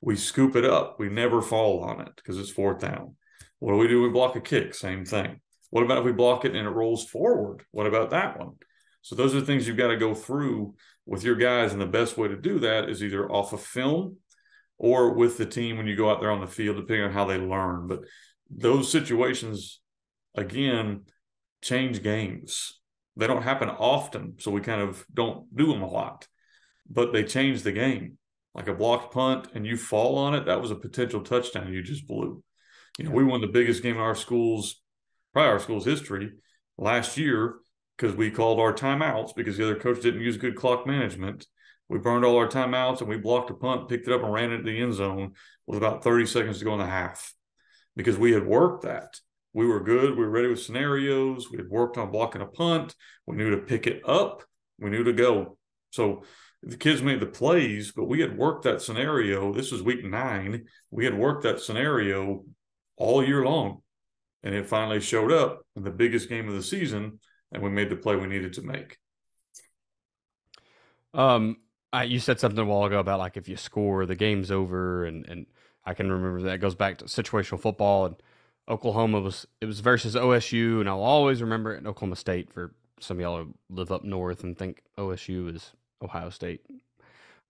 We scoop it up. We never fall on it because it's fourth down what do we do? We block a kick, same thing. What about if we block it and it rolls forward? What about that one? So those are things you've got to go through with your guys. And the best way to do that is either off of film or with the team when you go out there on the field, depending on how they learn. But those situations, again, change games. They don't happen often, so we kind of don't do them a lot, but they change the game. Like a blocked punt and you fall on it, that was a potential touchdown you just blew. You know, we won the biggest game in our school's probably our school's history last year because we called our timeouts because the other coach didn't use good clock management. We burned all our timeouts and we blocked a punt, picked it up, and ran it to the end zone with about 30 seconds to go in the half because we had worked that. We were good. We were ready with scenarios. We had worked on blocking a punt. We knew to pick it up. We knew to go. So the kids made the plays, but we had worked that scenario. This was week nine. We had worked that scenario all year long. And it finally showed up in the biggest game of the season, and we made the play we needed to make. Um, I, you said something a while ago about like if you score, the game's over, and and I can remember that it goes back to situational football and Oklahoma was it was versus OSU, and I'll always remember it in Oklahoma State for some of y'all who live up north and think OSU is Ohio State.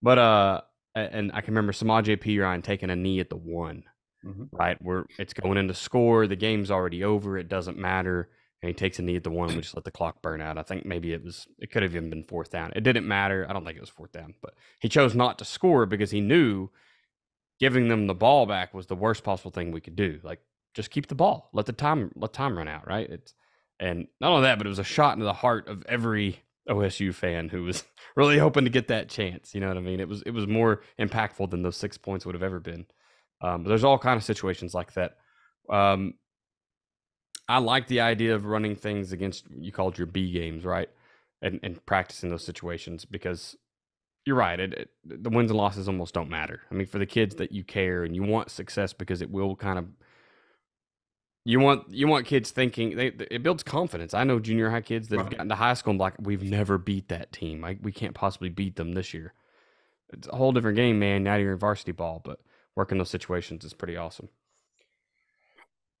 But uh, and I can remember Samaj P. Ryan taking a knee at the one, mm-hmm. right? Where it's going into score, the game's already over, it doesn't matter. And he takes a knee at the one, we just let the clock burn out. I think maybe it was, it could have even been fourth down. It didn't matter. I don't think it was fourth down, but he chose not to score because he knew giving them the ball back was the worst possible thing we could do. Like, just keep the ball, let the time, let time run out, right? It's, and not only that, but it was a shot into the heart of every OSU fan who was (laughs) really hoping to get that chance. You know what I mean? It was it was more impactful than those six points would have ever been. Um, but there's all kind of situations like that. Um, I like the idea of running things against you called your B games, right? And, and practicing those situations because you're right. It, it, the wins and losses almost don't matter. I mean, for the kids that you care and you want success because it will kind of you want you want kids thinking they, it builds confidence. I know junior high kids that right. have gotten to high school and like we've never beat that team. Like we can't possibly beat them this year. It's a whole different game, man. Now you're in varsity ball, but working those situations is pretty awesome.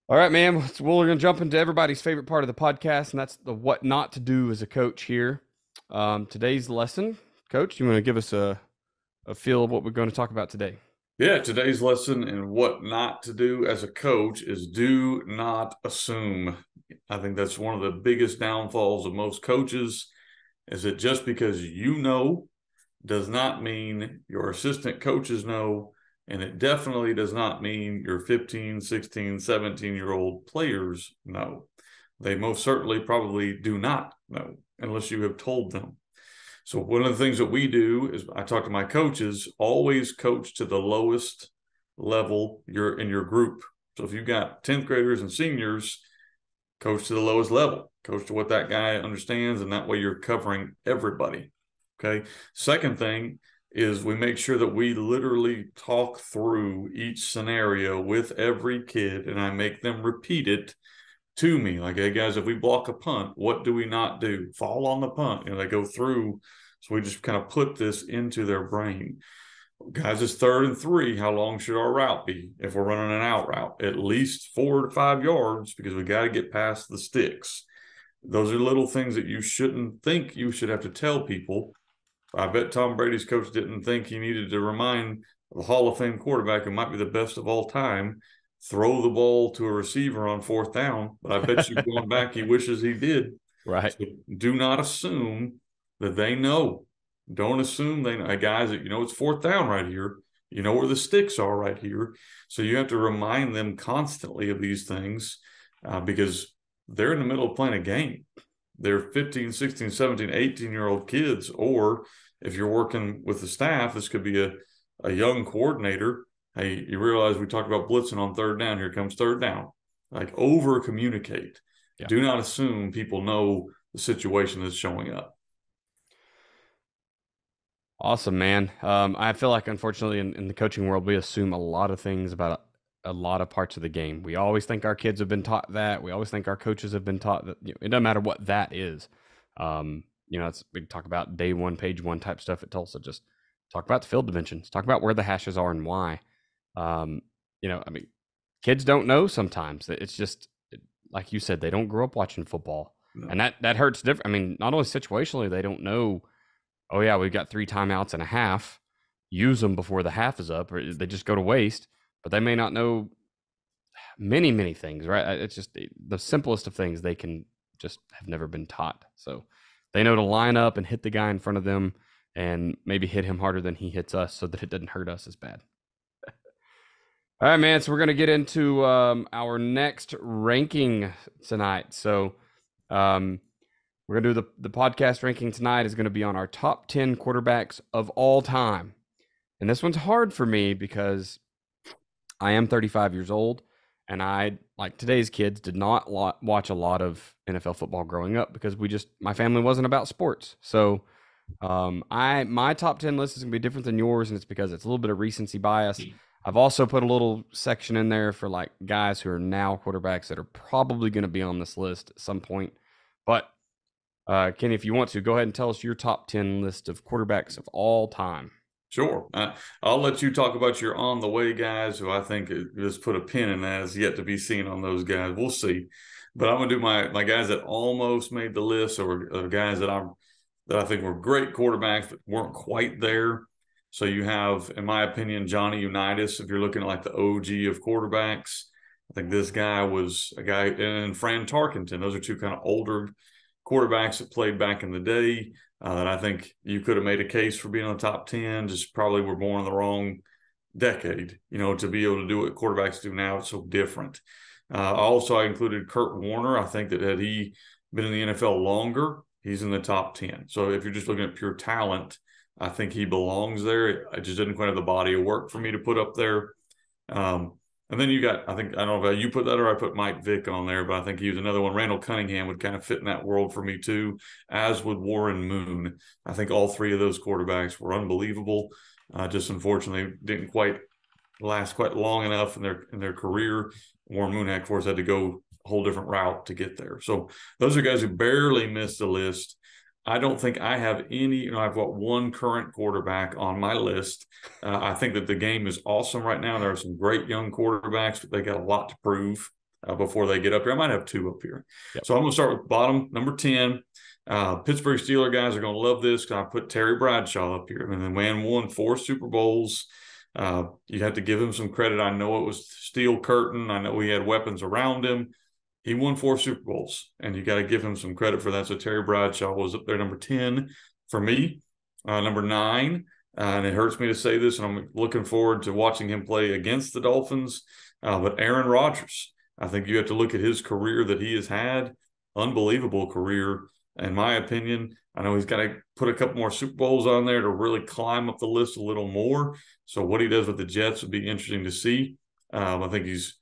All right, man. Well, we're going to jump into everybody's favorite part of the podcast, and that's the what not to do as a coach here. Um, today's lesson, Coach, you want to give us a, a feel of what we're going to talk about today? Yeah, today's lesson and what not to do as a coach is do not assume. I think that's one of the biggest downfalls of most coaches is that just because you know does not mean your assistant coaches know and it definitely does not mean your 15, 16, 17 year old players know. They most certainly probably do not know unless you have told them. So, one of the things that we do is I talk to my coaches, always coach to the lowest level you're in your group. So, if you've got 10th graders and seniors, coach to the lowest level, coach to what that guy understands, and that way you're covering everybody. Okay. Second thing is we make sure that we literally talk through each scenario with every kid and I make them repeat it to me. Like, hey guys, if we block a punt, what do we not do? Fall on the punt. Know, they go through. So we just kind of put this into their brain. Guys, it's third and three. How long should our route be if we're running an out route? At least four to five yards because we got to get past the sticks. Those are little things that you shouldn't think you should have to tell people I bet Tom Brady's coach didn't think he needed to remind the Hall of Fame quarterback who might be the best of all time throw the ball to a receiver on fourth down. But I bet you (laughs) going back, he wishes he did. Right. So do not assume that they know. Don't assume they know. Guys, that you know, it's fourth down right here. You know where the sticks are right here. So you have to remind them constantly of these things uh, because they're in the middle of playing a game. They're 15, 16, 17, 18 year old kids, or if you're working with the staff, this could be a, a young coordinator. Hey, you realize we talked about blitzing on third down. Here comes third down. Like over communicate. Yeah. Do not assume people know the situation that's showing up. Awesome, man. Um, I feel like, unfortunately, in, in, the coaching world, we assume a lot of things about a lot of parts of the game. We always think our kids have been taught that. We always think our coaches have been taught that. You know, it doesn't matter what that is. Um, you know, it's we talk about day one, page one type stuff at Tulsa. Just talk about the field dimensions, talk about where the hashes are and why. Um, you know, I mean, kids don't know sometimes. It's just like you said, they don't grow up watching football, no. and that that hurts different. I mean, not only situationally, they don't know. Oh yeah, we've got three timeouts and a half. Use them before the half is up, or they just go to waste. But they may not know many many things. Right? It's just the simplest of things they can just have never been taught. So they know to line up and hit the guy in front of them and maybe hit him harder than he hits us so that it doesn't hurt us as bad. (laughs) All right, man. So we're going to get into um, our next ranking tonight. So um, we're going to do the, the podcast ranking tonight is going to be on our top 10 quarterbacks of all time. And this one's hard for me because I am 35 years old and I like today's kids did not watch a lot of NFL football growing up because we just my family wasn't about sports. So um, I my top ten list is gonna be different than yours, and it's because it's a little bit of recency bias. I've also put a little section in there for like guys who are now quarterbacks that are probably going to be on this list at some point. But uh, Kenny, if you want to, go ahead and tell us your top ten list of quarterbacks of all time. Sure. Uh, I'll let you talk about your on the way guys who I think just put a pin in that is yet to be seen on those guys. We'll see. But I'm gonna do my my guys that almost made the list or, or guys that I'm that I think were great quarterbacks but weren't quite there. So you have, in my opinion, Johnny Unitas. If you're looking at like the OG of quarterbacks, I think this guy was a guy, and Fran Tarkenton. Those are two kind of older quarterbacks that played back in the day uh, that I think you could have made a case for being on the top 10, just probably were born in the wrong decade, you know, to be able to do what quarterbacks do now. It's so different. Uh, also, I included Kurt Warner. I think that had he been in the NFL longer, he's in the top 10. So if you're just looking at pure talent, I think he belongs there. I just didn't quite have the body of work for me to put up there. Um, and then you got, I think, I don't know if you put that or I put Mike Vick on there, but I think he was another one. Randall Cunningham would kind of fit in that world for me too, as would Warren Moon. I think all three of those quarterbacks were unbelievable. Uh, just unfortunately didn't quite last quite long enough in their in their career. Warren Moon, of course, had to go a whole different route to get there. So those are guys who barely missed the list. I don't think I have any. You know, I've got one current quarterback on my list. Uh, I think that the game is awesome right now. There are some great young quarterbacks, but they got a lot to prove. uh, before they get up here. I might have two up here. Yep. So I'm going to start with bottom number 10. Uh, Pittsburgh Steeler guys are going to love this because I put Terry Bradshaw up here. And the man won four Super Bowls. Uh, you have to give him some credit. I know it was steel curtain. I know he had weapons around him. He won four Super Bowls, and you got to give him some credit for that. So Terry Bradshaw was up there, number 10 for me. Uh, number nine, uh, and it hurts me to say this, and I'm looking forward to watching him play against the Dolphins. Uh, but Aaron Rodgers, I think you have to look at his career that he has had. Unbelievable career, in my opinion. I know he's got to put a couple more Super Bowls on there to really climb up the list a little more. So what he does with the Jets would be interesting to see. Um, I think he's,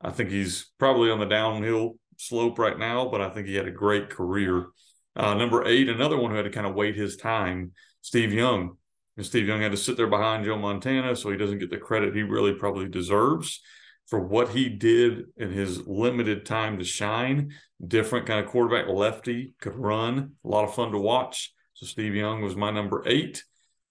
I think he's probably on the downhill slope right now, but I think he had a great career. Uh, number eight, another one who had to kind of wait his time, Steve Young. And Steve Young had to sit there behind Joe Montana, so he doesn't get the credit he really probably deserves for what he did in his limited time to shine. Different kind of quarterback, lefty, could run, a lot of fun to watch. So Steve Young was my number eight.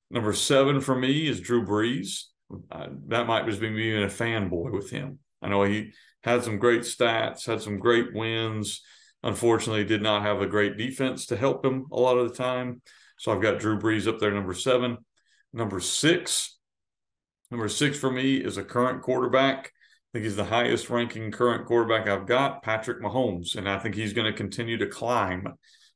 Number seven for me is Drew Brees. Uh, that might just be me being a fanboy with him. I know he had some great stats, had some great wins. Unfortunately, did not have a great defense to help him a lot of the time. So I've got Drew Brees up there, number seven. Number six, number six for me is a current quarterback. I think he's the highest ranking current quarterback I've got, Patrick Mahomes, and I think he's going to continue to climb.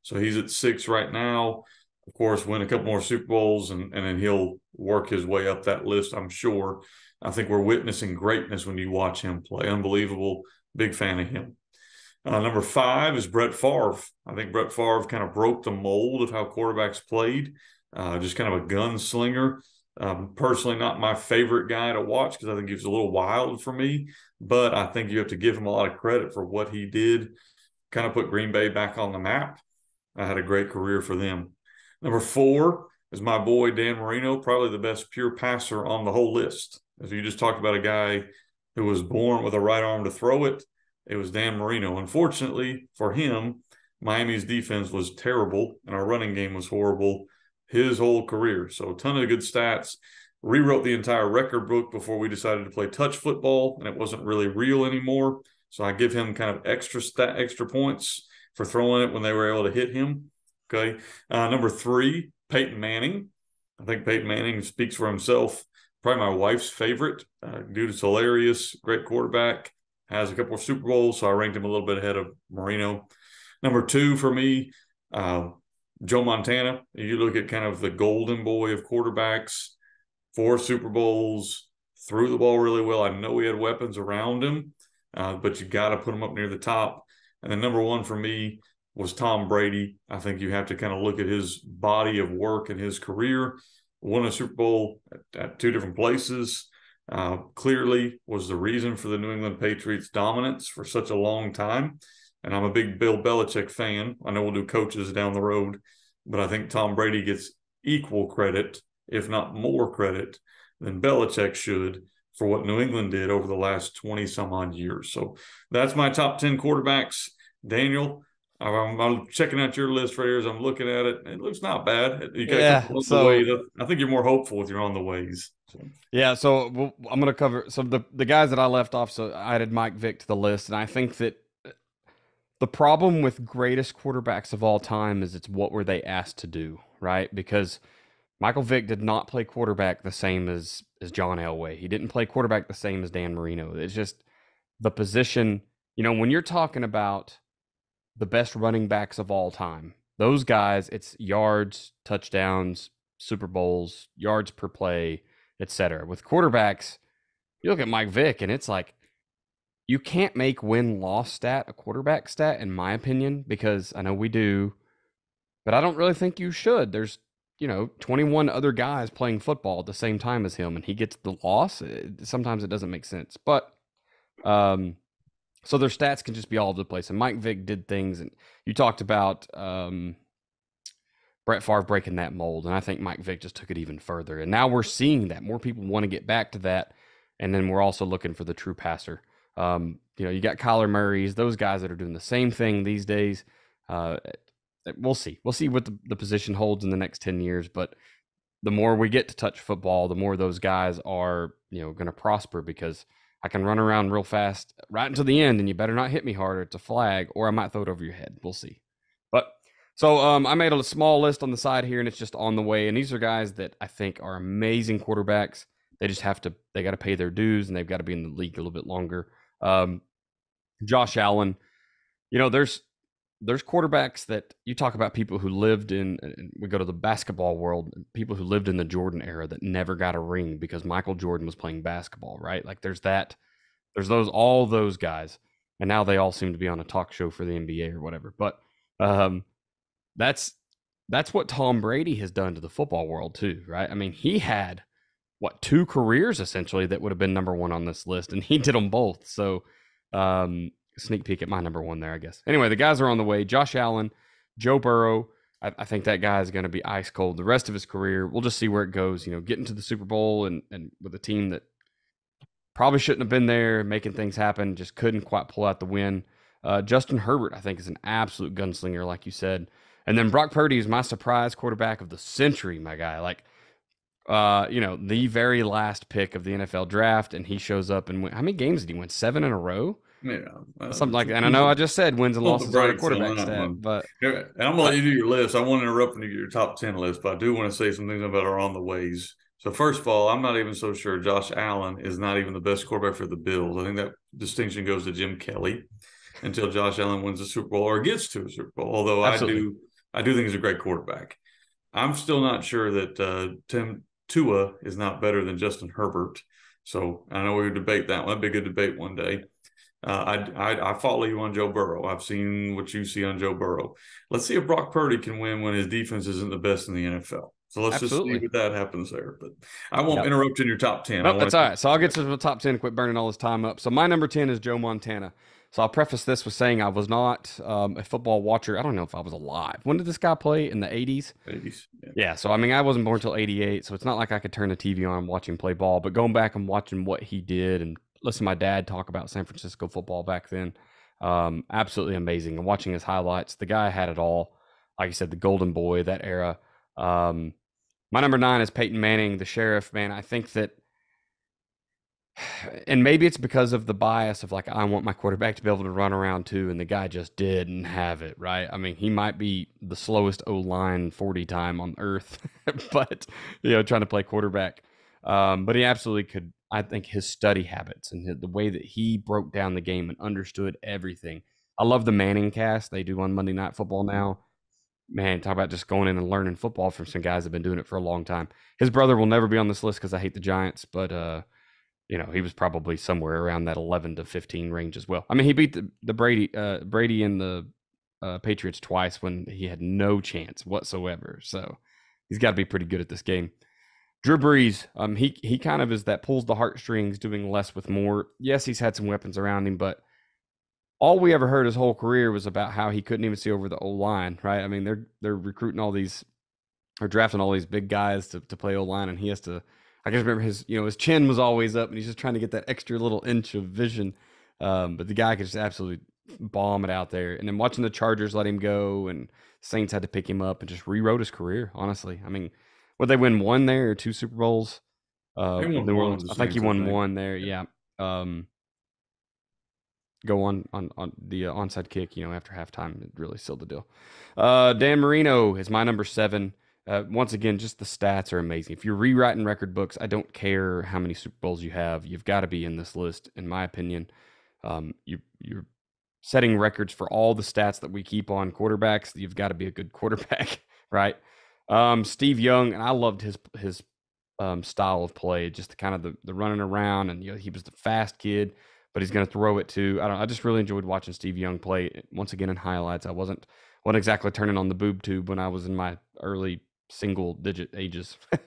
So he's at six right now. Of course, win a couple more Super Bowls, and, and then he'll work his way up that list, I'm sure. I think we're witnessing greatness when you watch him play. Unbelievable. Big fan of him. Uh, number five is Brett Favre. I think Brett Favre kind of broke the mold of how quarterbacks played uh, just kind of a gunslinger. Um, personally, not my favorite guy to watch because I think he was a little wild for me, but I think you have to give him a lot of credit for what he did. Kind of put Green Bay back on the map. I had a great career for them. Number four is my boy Dan Marino, probably the best pure passer on the whole list. If you just talked about a guy who was born with a right arm to throw it, it was Dan Marino. Unfortunately for him, Miami's defense was terrible and our running game was horrible his whole career. So a ton of good stats. Rewrote the entire record book before we decided to play touch football, and it wasn't really real anymore. So I give him kind of extra stat, extra points for throwing it when they were able to hit him. Okay. Uh, number three, Peyton Manning. I think Peyton Manning speaks for himself. Probably my wife's favorite. Uh, dude is hilarious, great quarterback, has a couple of Super Bowls, so I ranked him a little bit ahead of Marino. Number two for me, uh, Joe Montana, you look at kind of the golden boy of quarterbacks, four Super Bowls, threw the ball really well. I know he had weapons around him, uh, but you got to put him up near the top. And then number one for me was Tom Brady. I think you have to kind of look at his body of work and his career. Won a Super Bowl at, at two different places. Uh, clearly was the reason for the New England Patriots' dominance for such a long time. And I'm a big Bill Belichick fan. I know we'll do coaches down the road, but I think Tom Brady gets equal credit, if not more credit, than Belichick should for what New England did over the last 20 some odd years. So that's my top 10 quarterbacks. Daniel, I'm, I'm, checking out your list right here as I'm looking at it. It looks not bad. You got yeah, so, I think you're more hopeful if you're on the ways. So. Yeah, so I'm going to cover so the the guys that I left off. So I added Mike Vick to the list, and I think that uh, the problem with greatest quarterbacks of all time is it's what were they asked to do, right? Because Michael Vick did not play quarterback the same as as John Elway. He didn't play quarterback the same as Dan Marino. It's just the position, you know, when you're talking about the best running backs of all time, those guys, it's yards, touchdowns, Super Bowls, yards per play, etc. With quarterbacks, you look at Mike Vick and it's like you can't make win loss stat a quarterback stat, in my opinion, because I know we do, but I don't really think you should. There's, you know, 21 other guys playing football at the same time as him, and he gets the loss. It, sometimes it doesn't make sense. But, um, so their stats can just be all over the place. And Mike Vick did things, and you talked about, um, Brett Favre breaking that mold, and I think Mike Vick just took it even further. And now we're seeing that more people want to get back to that, and then we're also looking for the true passer. Um, you know, you got Kyler Murray's, those guys that are doing the same thing these days. Uh, we'll see. We'll see what the, the position holds in the next 10 years. But the more we get to touch football, the more those guys are, you know, going to prosper because I can run around real fast right until the end, and you better not hit me harder. It's a flag, or I might throw it over your head. We'll see. But so um, I made a small list on the side here, and it's just on the way. And these are guys that I think are amazing quarterbacks. They just have to they got to pay their dues, and they've got to be in the league a little bit longer. Um, Josh Allen, you know, there's there's quarterbacks that you talk about people who lived in we go to the basketball world people who lived in the jordan era that never got a ring because michael jordan was playing basketball right? Like there's that there's those all those guys and now they all seem to be on a talk show for the nba or whatever but um that's that's what tom brady has done to the football world too right? I mean he had what two careers essentially that would have been number one on this list and he did them both so um sneak peek at my number one there, I guess. Anyway, the guys are on the way. Josh Allen, Joe Burrow. I, I think that guy is going to be ice cold the rest of his career. We'll just see where it goes. You know, getting to the Super Bowl and and with a team that probably shouldn't have been there, making things happen, just couldn't quite pull out the win. Uh, Justin Herbert, I think, is an absolute gunslinger, like you said. And then Brock Purdy is my surprise quarterback of the century, my guy. Like, uh, you know, the very last pick of the NFL draft, and he shows up and win. How many games did he win? Seven in a row. Yeah, uh, something like that. And I know I just said wins and losses are a quarterback stat, but and I'm gonna let you do your list. I won't interrupt when you get your top ten list, but I do want to say some things about our on the ways. So first of all, I'm not even so sure Josh Allen is not even the best quarterback for the Bills. I think that distinction goes to Jim Kelly until Josh Allen wins the Super Bowl or gets to a Super Bowl. Although Absolutely. I do, I do think he's a great quarterback. I'm still not sure that uh, Tim Tua is not better than Justin Herbert. So I know we would debate that one. That'd be a good debate one day. Uh, I, I, I follow you on Joe Burrow. I've seen what you see on Joe Burrow. Let's see if Brock Purdy can win when his defense isn't the best in the NFL. So let's Absolutely. just see what that happens there. But I won't yep. interrupt in your top ten. Nope, that's all right. So I'll get to the top ten. Quit burning all this time up. So my number ten is Joe Montana. So I'll preface this with saying I was not um, a football watcher. I don't know if I was alive. When did this guy play? In the 80s? 80s. Yeah. yeah. So, I mean, I wasn't born until 88. So it's not like I could turn the TV on and watch him play ball. But going back and watching what he did and listen to my dad talk about San Francisco football back then. Um, absolutely amazing. And watching his highlights, the guy had it all. Like you said, the golden boy, that era. Um, my number nine is Peyton Manning, the sheriff. Man, I think that, (sighs) and maybe it's because of the bias of like, I want my quarterback to be able to run around too. And the guy just didn't have it, right? I mean, he might be the slowest O line 40 time on earth, (laughs) but, you know, trying to play quarterback. Um, but he absolutely could I think his study habits and the way that he broke down the game and understood everything. I love the Manning cast they do on Monday Night Football mm-hmm. now. Man, talk about just going in and learning football from some guys that have been doing it for a long time. His brother will never be on this list because I hate the Giants, but uh, you know he was probably somewhere around that 11 to 15 range as well. I mean, he beat the, the Brady uh, Brady and the uh, Patriots twice when he had no chance whatsoever. So he's got to be pretty good at this game. Drew Brees, um, he he kind of is that pulls the heartstrings, doing less with more. Yes, he's had some weapons around him, but all we ever heard his whole career was about how he couldn't even see over the O line, right? I mean, they're they're recruiting all these, or drafting all these big guys to to play O line, and he has to. I just remember his, you know, his chin was always up, and he's just trying to get that extra little inch of vision. Um, but the guy could just absolutely bomb it out there. And then watching the Chargers let him go, and Saints had to pick him up and just rewrote his career. Honestly, I mean would they win one there or two Super Bowls? Uh, New Orleans. I think he won one there. Yeah. Um, go on on on the uh, onside kick. You know, after halftime, it really sealed the deal. Uh, Dan Marino is my number seven. Uh, once again, just the stats are amazing. If you're rewriting record books, I don't care how many Super Bowls you have. You've got to be in this list, in my opinion. Um, you you're setting records for all the stats that we keep on quarterbacks. You've got to be a good quarterback, (laughs) right? Um, Steve Young, and I loved his his um, style of play, just the kind of the, the running around, and you know he was the fast kid, but he's going to throw it too. I don't. I just really enjoyed watching Steve Young play. Once again in highlights, I wasn't wasn't exactly turning on the boob tube when I was in my early single digit ages. (laughs)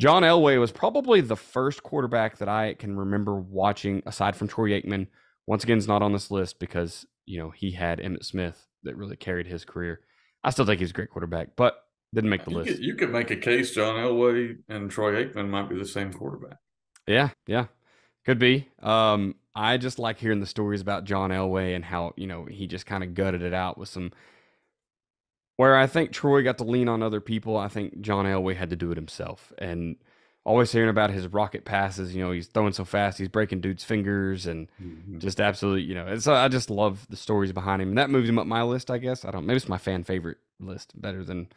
John Elway was probably the first quarterback that I can remember watching, aside from Troy Aikman. Once again, is not on this list because you know he had Emmitt Smith that really carried his career. I still think he's a great quarterback, but didn't make the you list. Could, you could make a case John Elway and Troy Aikman might be the same quarterback. Yeah, yeah. Could be. Um, I just like hearing the stories about John Elway and how, you know, he just kind of gutted it out with some where I think Troy got to lean on other people, I think John Elway had to do it himself. And always hearing about his rocket passes. You know, he's throwing so fast, he's breaking dudes' fingers, and mm-hmm. just absolutely, you know. And so I just love the stories behind him, and that moves him up my list. I guess I don't. Maybe it's my fan favorite list, better than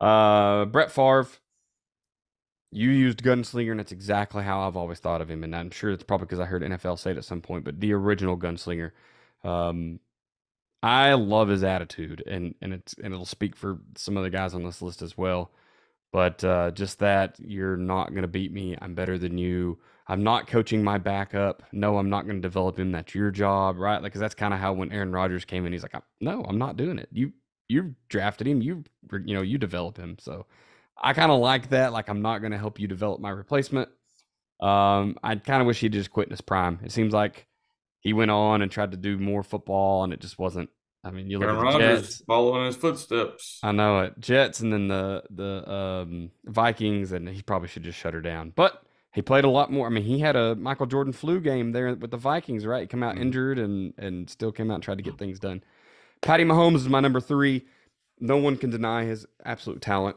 uh, Brett Favre. You used gunslinger, and that's exactly how I've always thought of him. And I'm sure it's probably because I heard NFL say it at some point, but the original gunslinger. Um, I love his attitude, and and it's and it'll speak for some other guys on this list as well. But uh, just that you're not going to beat me. I'm better than you. I'm not coaching my backup. No, I'm not going to develop him. That's your job, right? Like, cause that's kind of how when Aaron Rodgers came in, he's like, no, I'm not doing it. You you drafted him. You you know you develop him. So I kind of like that. Like, I'm not going to help you develop my replacement. Um, I kind of wish he'd just quit in his prime. It seems like he went on and tried to do more football, and it just wasn't I mean, you look Aaron at the Jets, following his footsteps. I know it. Jets and then the the um, Vikings, and he probably should just shut her down. But he played a lot more. I mean, he had a Michael Jordan flu game there with the Vikings, right? He come out mm-hmm. injured and and still came out and tried to get things done. Patty Mahomes is my number three. No one can deny his absolute talent.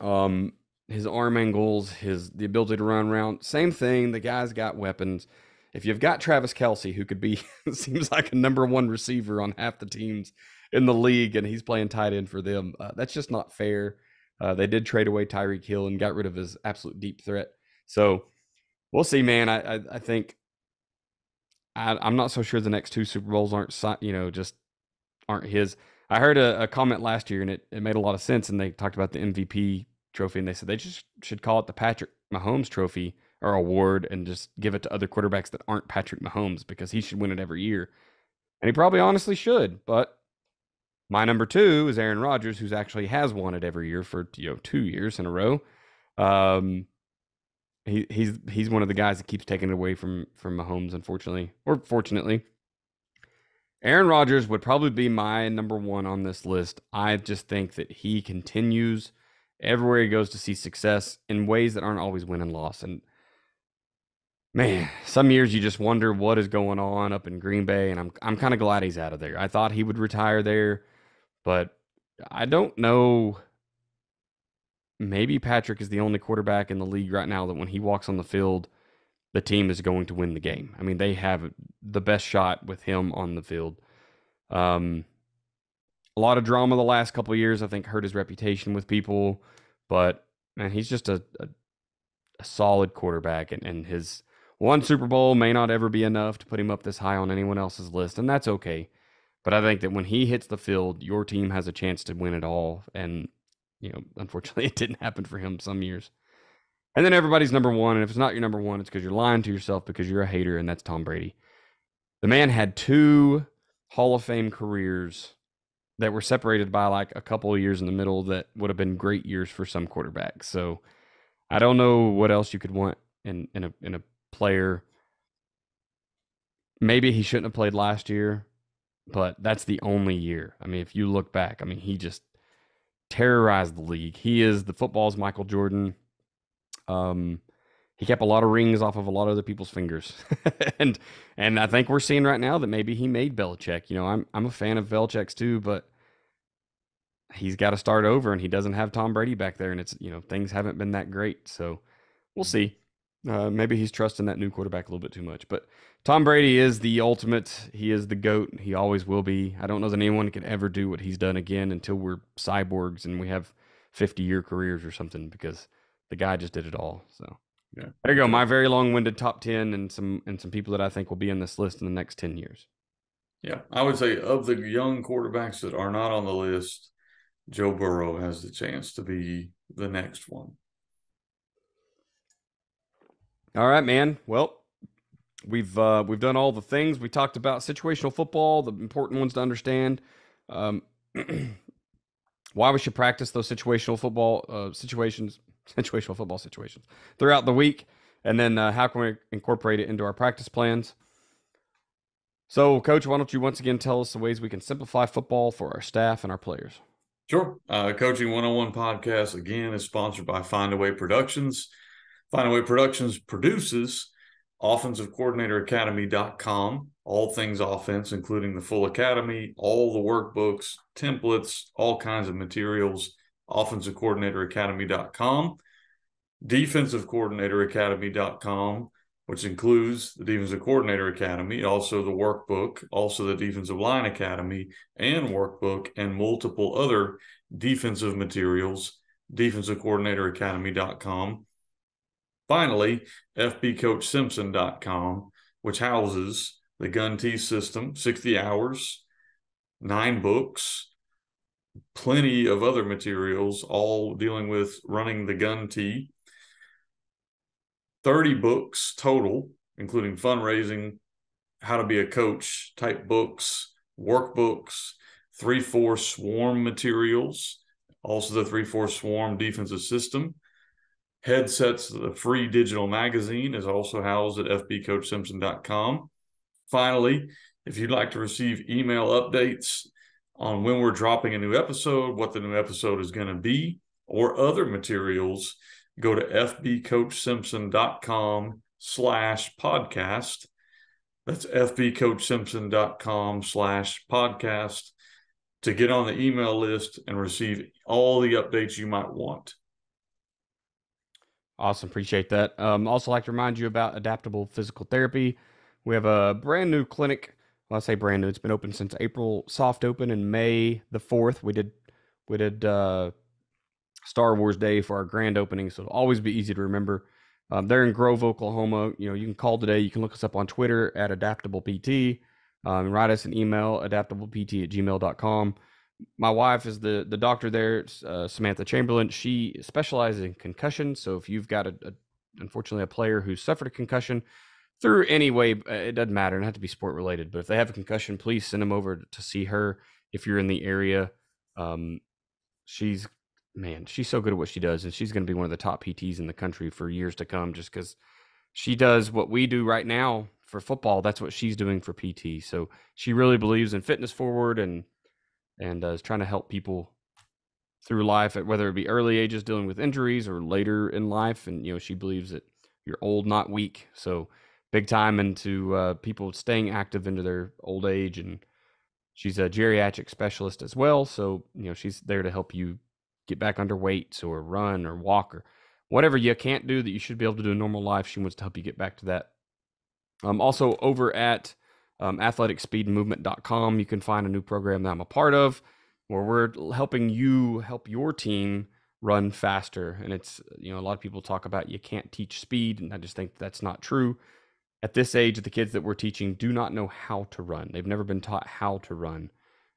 Um, his arm angles, his the ability to run around. Same thing. The guy's got weapons if you've got Travis Kelce, who could be (laughs) seems like a number one receiver on half the teams in the league, and he's playing tight end for them, uh, that's just not fair. Uh, they did trade away Tyreek Hill and got rid of his absolute deep threat. So we'll see, man. I I, I think I, am not so sure the next two Super Bowls aren't you know just aren't his. I heard a, a comment last year and it, it made a lot of sense. And they talked about the MVP trophy and they said they just should call it the Patrick Mahomes Trophy or award and just give it to other quarterbacks that aren't Patrick Mahomes because he should win it every year. And he probably honestly should, but my number two is Aaron Rodgers, who's actually has won it every year for you know two years in a row. Um, he he's he's one of the guys that keeps taking it away from from Mahomes, unfortunately or fortunately. Aaron Rodgers would probably be my number one on this list. I just think that he continues everywhere he goes to see success in ways that aren't always win and loss. And man, some years you just wonder what is going on up in Green Bay, and I'm I'm kind of glad he's out of there. I thought he would retire there, but I don't know. Maybe Patrick is the only quarterback in the league right now that when he walks on the field, the team is going to win the game. I mean, they have the best shot with him on the field. Um, a lot of drama the last couple years, I think, hurt his reputation with people, but man, he's just a, a, a solid quarterback, and, and his one Super Bowl may not ever be enough to put him up this high on anyone else's list, and that's okay. But I think that when he hits the field, your team has a chance to win it all. And, you know, unfortunately, (laughs) it didn't happen for him some years. And then everybody's number one. And if it's not your number one, it's because you're lying to yourself because you're a hater, and that's Tom Brady. The man had two Hall of Fame careers that were separated by like a couple of years in the middle that would have been great years for some quarterbacks. So I don't know what else you could want in, in a in a player. Maybe he shouldn't have played last year, but that's the only year. I mean, if you look back, I mean, he just terrorized the league. He is the football's Michael Jordan. Um, he kept a lot of rings off of a lot of other people's fingers, (laughs) and and I think we're seeing right now that maybe he made Belichick. You know, I'm I'm a fan of Belichick's too, but he's got to start over, and he doesn't have Tom Brady back there, and it's you know things haven't been that great. So we'll see. Uh, maybe he's trusting that new quarterback a little bit too much. But Tom Brady is the ultimate. He is the GOAT. He always will be. I don't know that anyone can ever do what he's done again until we're cyborgs and we have 50 year careers or something because the guy just did it all. So yeah. there you go. My very long winded top 10 and some, and some people that I think will be in this list in the next 10 years. Yeah. I would say of the young quarterbacks that are not on the list, Joe Burrow has the chance to be the next one. All right, man. Well, we've uh, we've done all the things we talked about. Situational football, the important ones to understand. Um, (clears throat) why we should practice those situational football uh, situations, situational football situations throughout the week, and then uh, how can we incorporate it into our practice plans. So, Coach, why don't you once again tell us the ways we can simplify football for our staff and our players? Sure. Uh, Coaching 101 podcast again is sponsored by Find Away Productions. Final Way Productions produces offensivecoordinatoracademy.com, all things offense, including the full academy, all the workbooks, templates, all kinds of materials, offensivecoordinatoracademy.com. defensivecoordinatoracademy.com, which includes the Defensive Coordinator Academy, also the workbook, also the Defensive Line Academy and workbook, and multiple other defensive materials, defensivecoordinatoracademy.com. Finally, fbcoachsimpson.com, which houses the Gun T system, 60 hours, nine books, plenty of other materials, all dealing with running the Gun T. 30 books total, including fundraising, how to be a coach type books, workbooks, 3 4 swarm materials, also the 3 4 swarm defensive system. Headsets, the free digital magazine is also housed at fbcoachsimpson.com. Finally, if you'd like to receive email updates on when we're dropping a new episode, what the new episode is going to be, or other materials, go to fbcoachsimpson.com slash podcast. That's fbcoachsimpson.com slash podcast to get on the email list and receive all the updates you might want. Awesome. Appreciate that. Um, also like to remind you about adaptable physical therapy. We have a brand new clinic. I say brand new. It's been open since April. Soft open in May the fourth. We did we did uh, Star Wars Day for our grand opening, so it'll always be easy to remember. Um, they're in Grove, Oklahoma. You know, you can call today. You can look us up on Twitter at AdaptablePT. Um, write us an email, adaptablept at gmail.com. My wife is the the doctor there, uh, Samantha Chamberlain. She specializes in concussion. So if you've got a, a unfortunately a player who suffered a concussion, through any way, uh, it doesn't matter. Have to be sport related, but if they have a concussion, please send them over to see her if you're in the area. Um, she's man, she's so good at what she does, and she's going to be one of the top PTs in the country for years to come, just because she does what we do right now for football. That's what she's doing for PT. So she really believes in fitness forward and and uh, is trying to help people through life, at whether it be early ages dealing with injuries or later in life. And you know, she believes that you're old, not weak. So big time into uh, people staying active into their old age and she's a geriatric specialist as well so you know she's there to help you get back under weights or run or walk or whatever you can't do that you should be able to do in normal life. She wants to help you get back to that. Um, also over at um, athleticspeedmovement.com you can find a new program that i'm a part of where we're helping you help your team run faster and it's you know a lot of people talk about you can't teach speed and i just think that's not true at this age, the kids that we're teaching do not know how to run. They've never been taught how to run.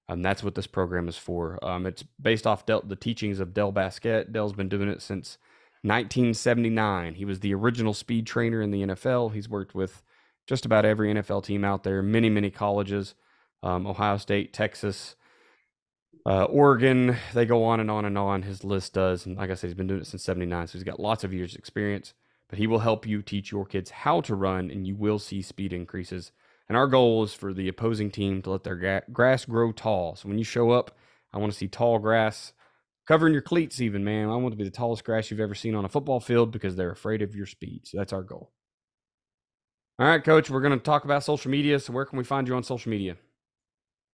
And um, that's what this program is for. Um, it's based off Del, the teachings of Dell Baskett. Dell's been doing it since 1979. He was the original speed trainer in the NFL. He's worked with just about every NFL team out there, many, many colleges, um, Ohio State, Texas, uh, Oregon. They go on and on and on. His list does. And like I said, he's been doing it since 79. So he's got lots of years' experience but he will help you teach your kids how to run and you will see speed increases. And our goal is for the opposing team to let their grass grow tall. So when you show up, I want to see tall grass covering your cleats, even, man. I want to be the tallest grass you've ever seen on a football field because they're afraid of your speed. So that's our goal. All right, coach, we're going to talk about social media. So where can we find you on social media?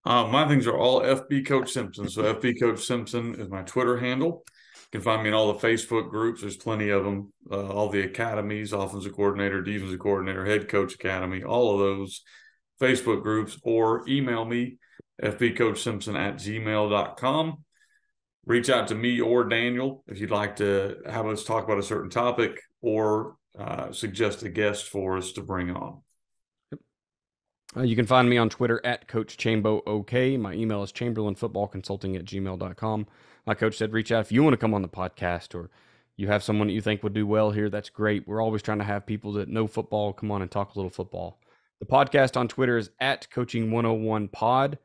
Uh, my things are all FB Coach Simpson. So FB Coach Simpson is my Twitter handle. Can find me in all the Facebook groups. There's plenty of them. Uh, all the academies, offensive coordinator, defensive coordinator, head coach academy, all of those Facebook groups, or email me, fbcoachsimpson at gmail.com. Reach out to me or Daniel if you'd like to have us talk about a certain topic or uh, suggest a guest for us to bring on. Uh, you can find me on Twitter at Coach Chambo OK. My email is chamberlainfootballconsulting at gmail.com my coach said, reach out if you want to come on the podcast or you have someone that you think would do well here. That's great. We're always trying to have people that know football come on and talk a little football. The podcast on Twitter is at Coaching 101 Pod.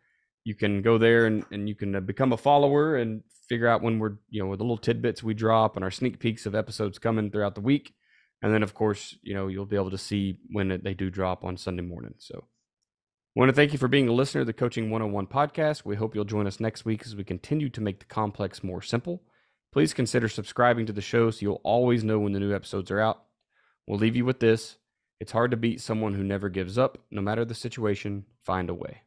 You can go there and, and you can uh, become a follower and figure out when we're, you know, with the little tidbits we drop and our sneak peeks of episodes coming throughout the week. And then, of course, you know, you'll be able to see when they do drop on Sunday morning. So, want to thank you for being a listener to the Coaching 101 podcast. We hope you'll join us next week as we continue to make the complex more simple. Please consider subscribing to the show so you'll always know when the new episodes are out. We'll leave you with this it's hard to beat someone who never gives up. No matter the situation, find a way.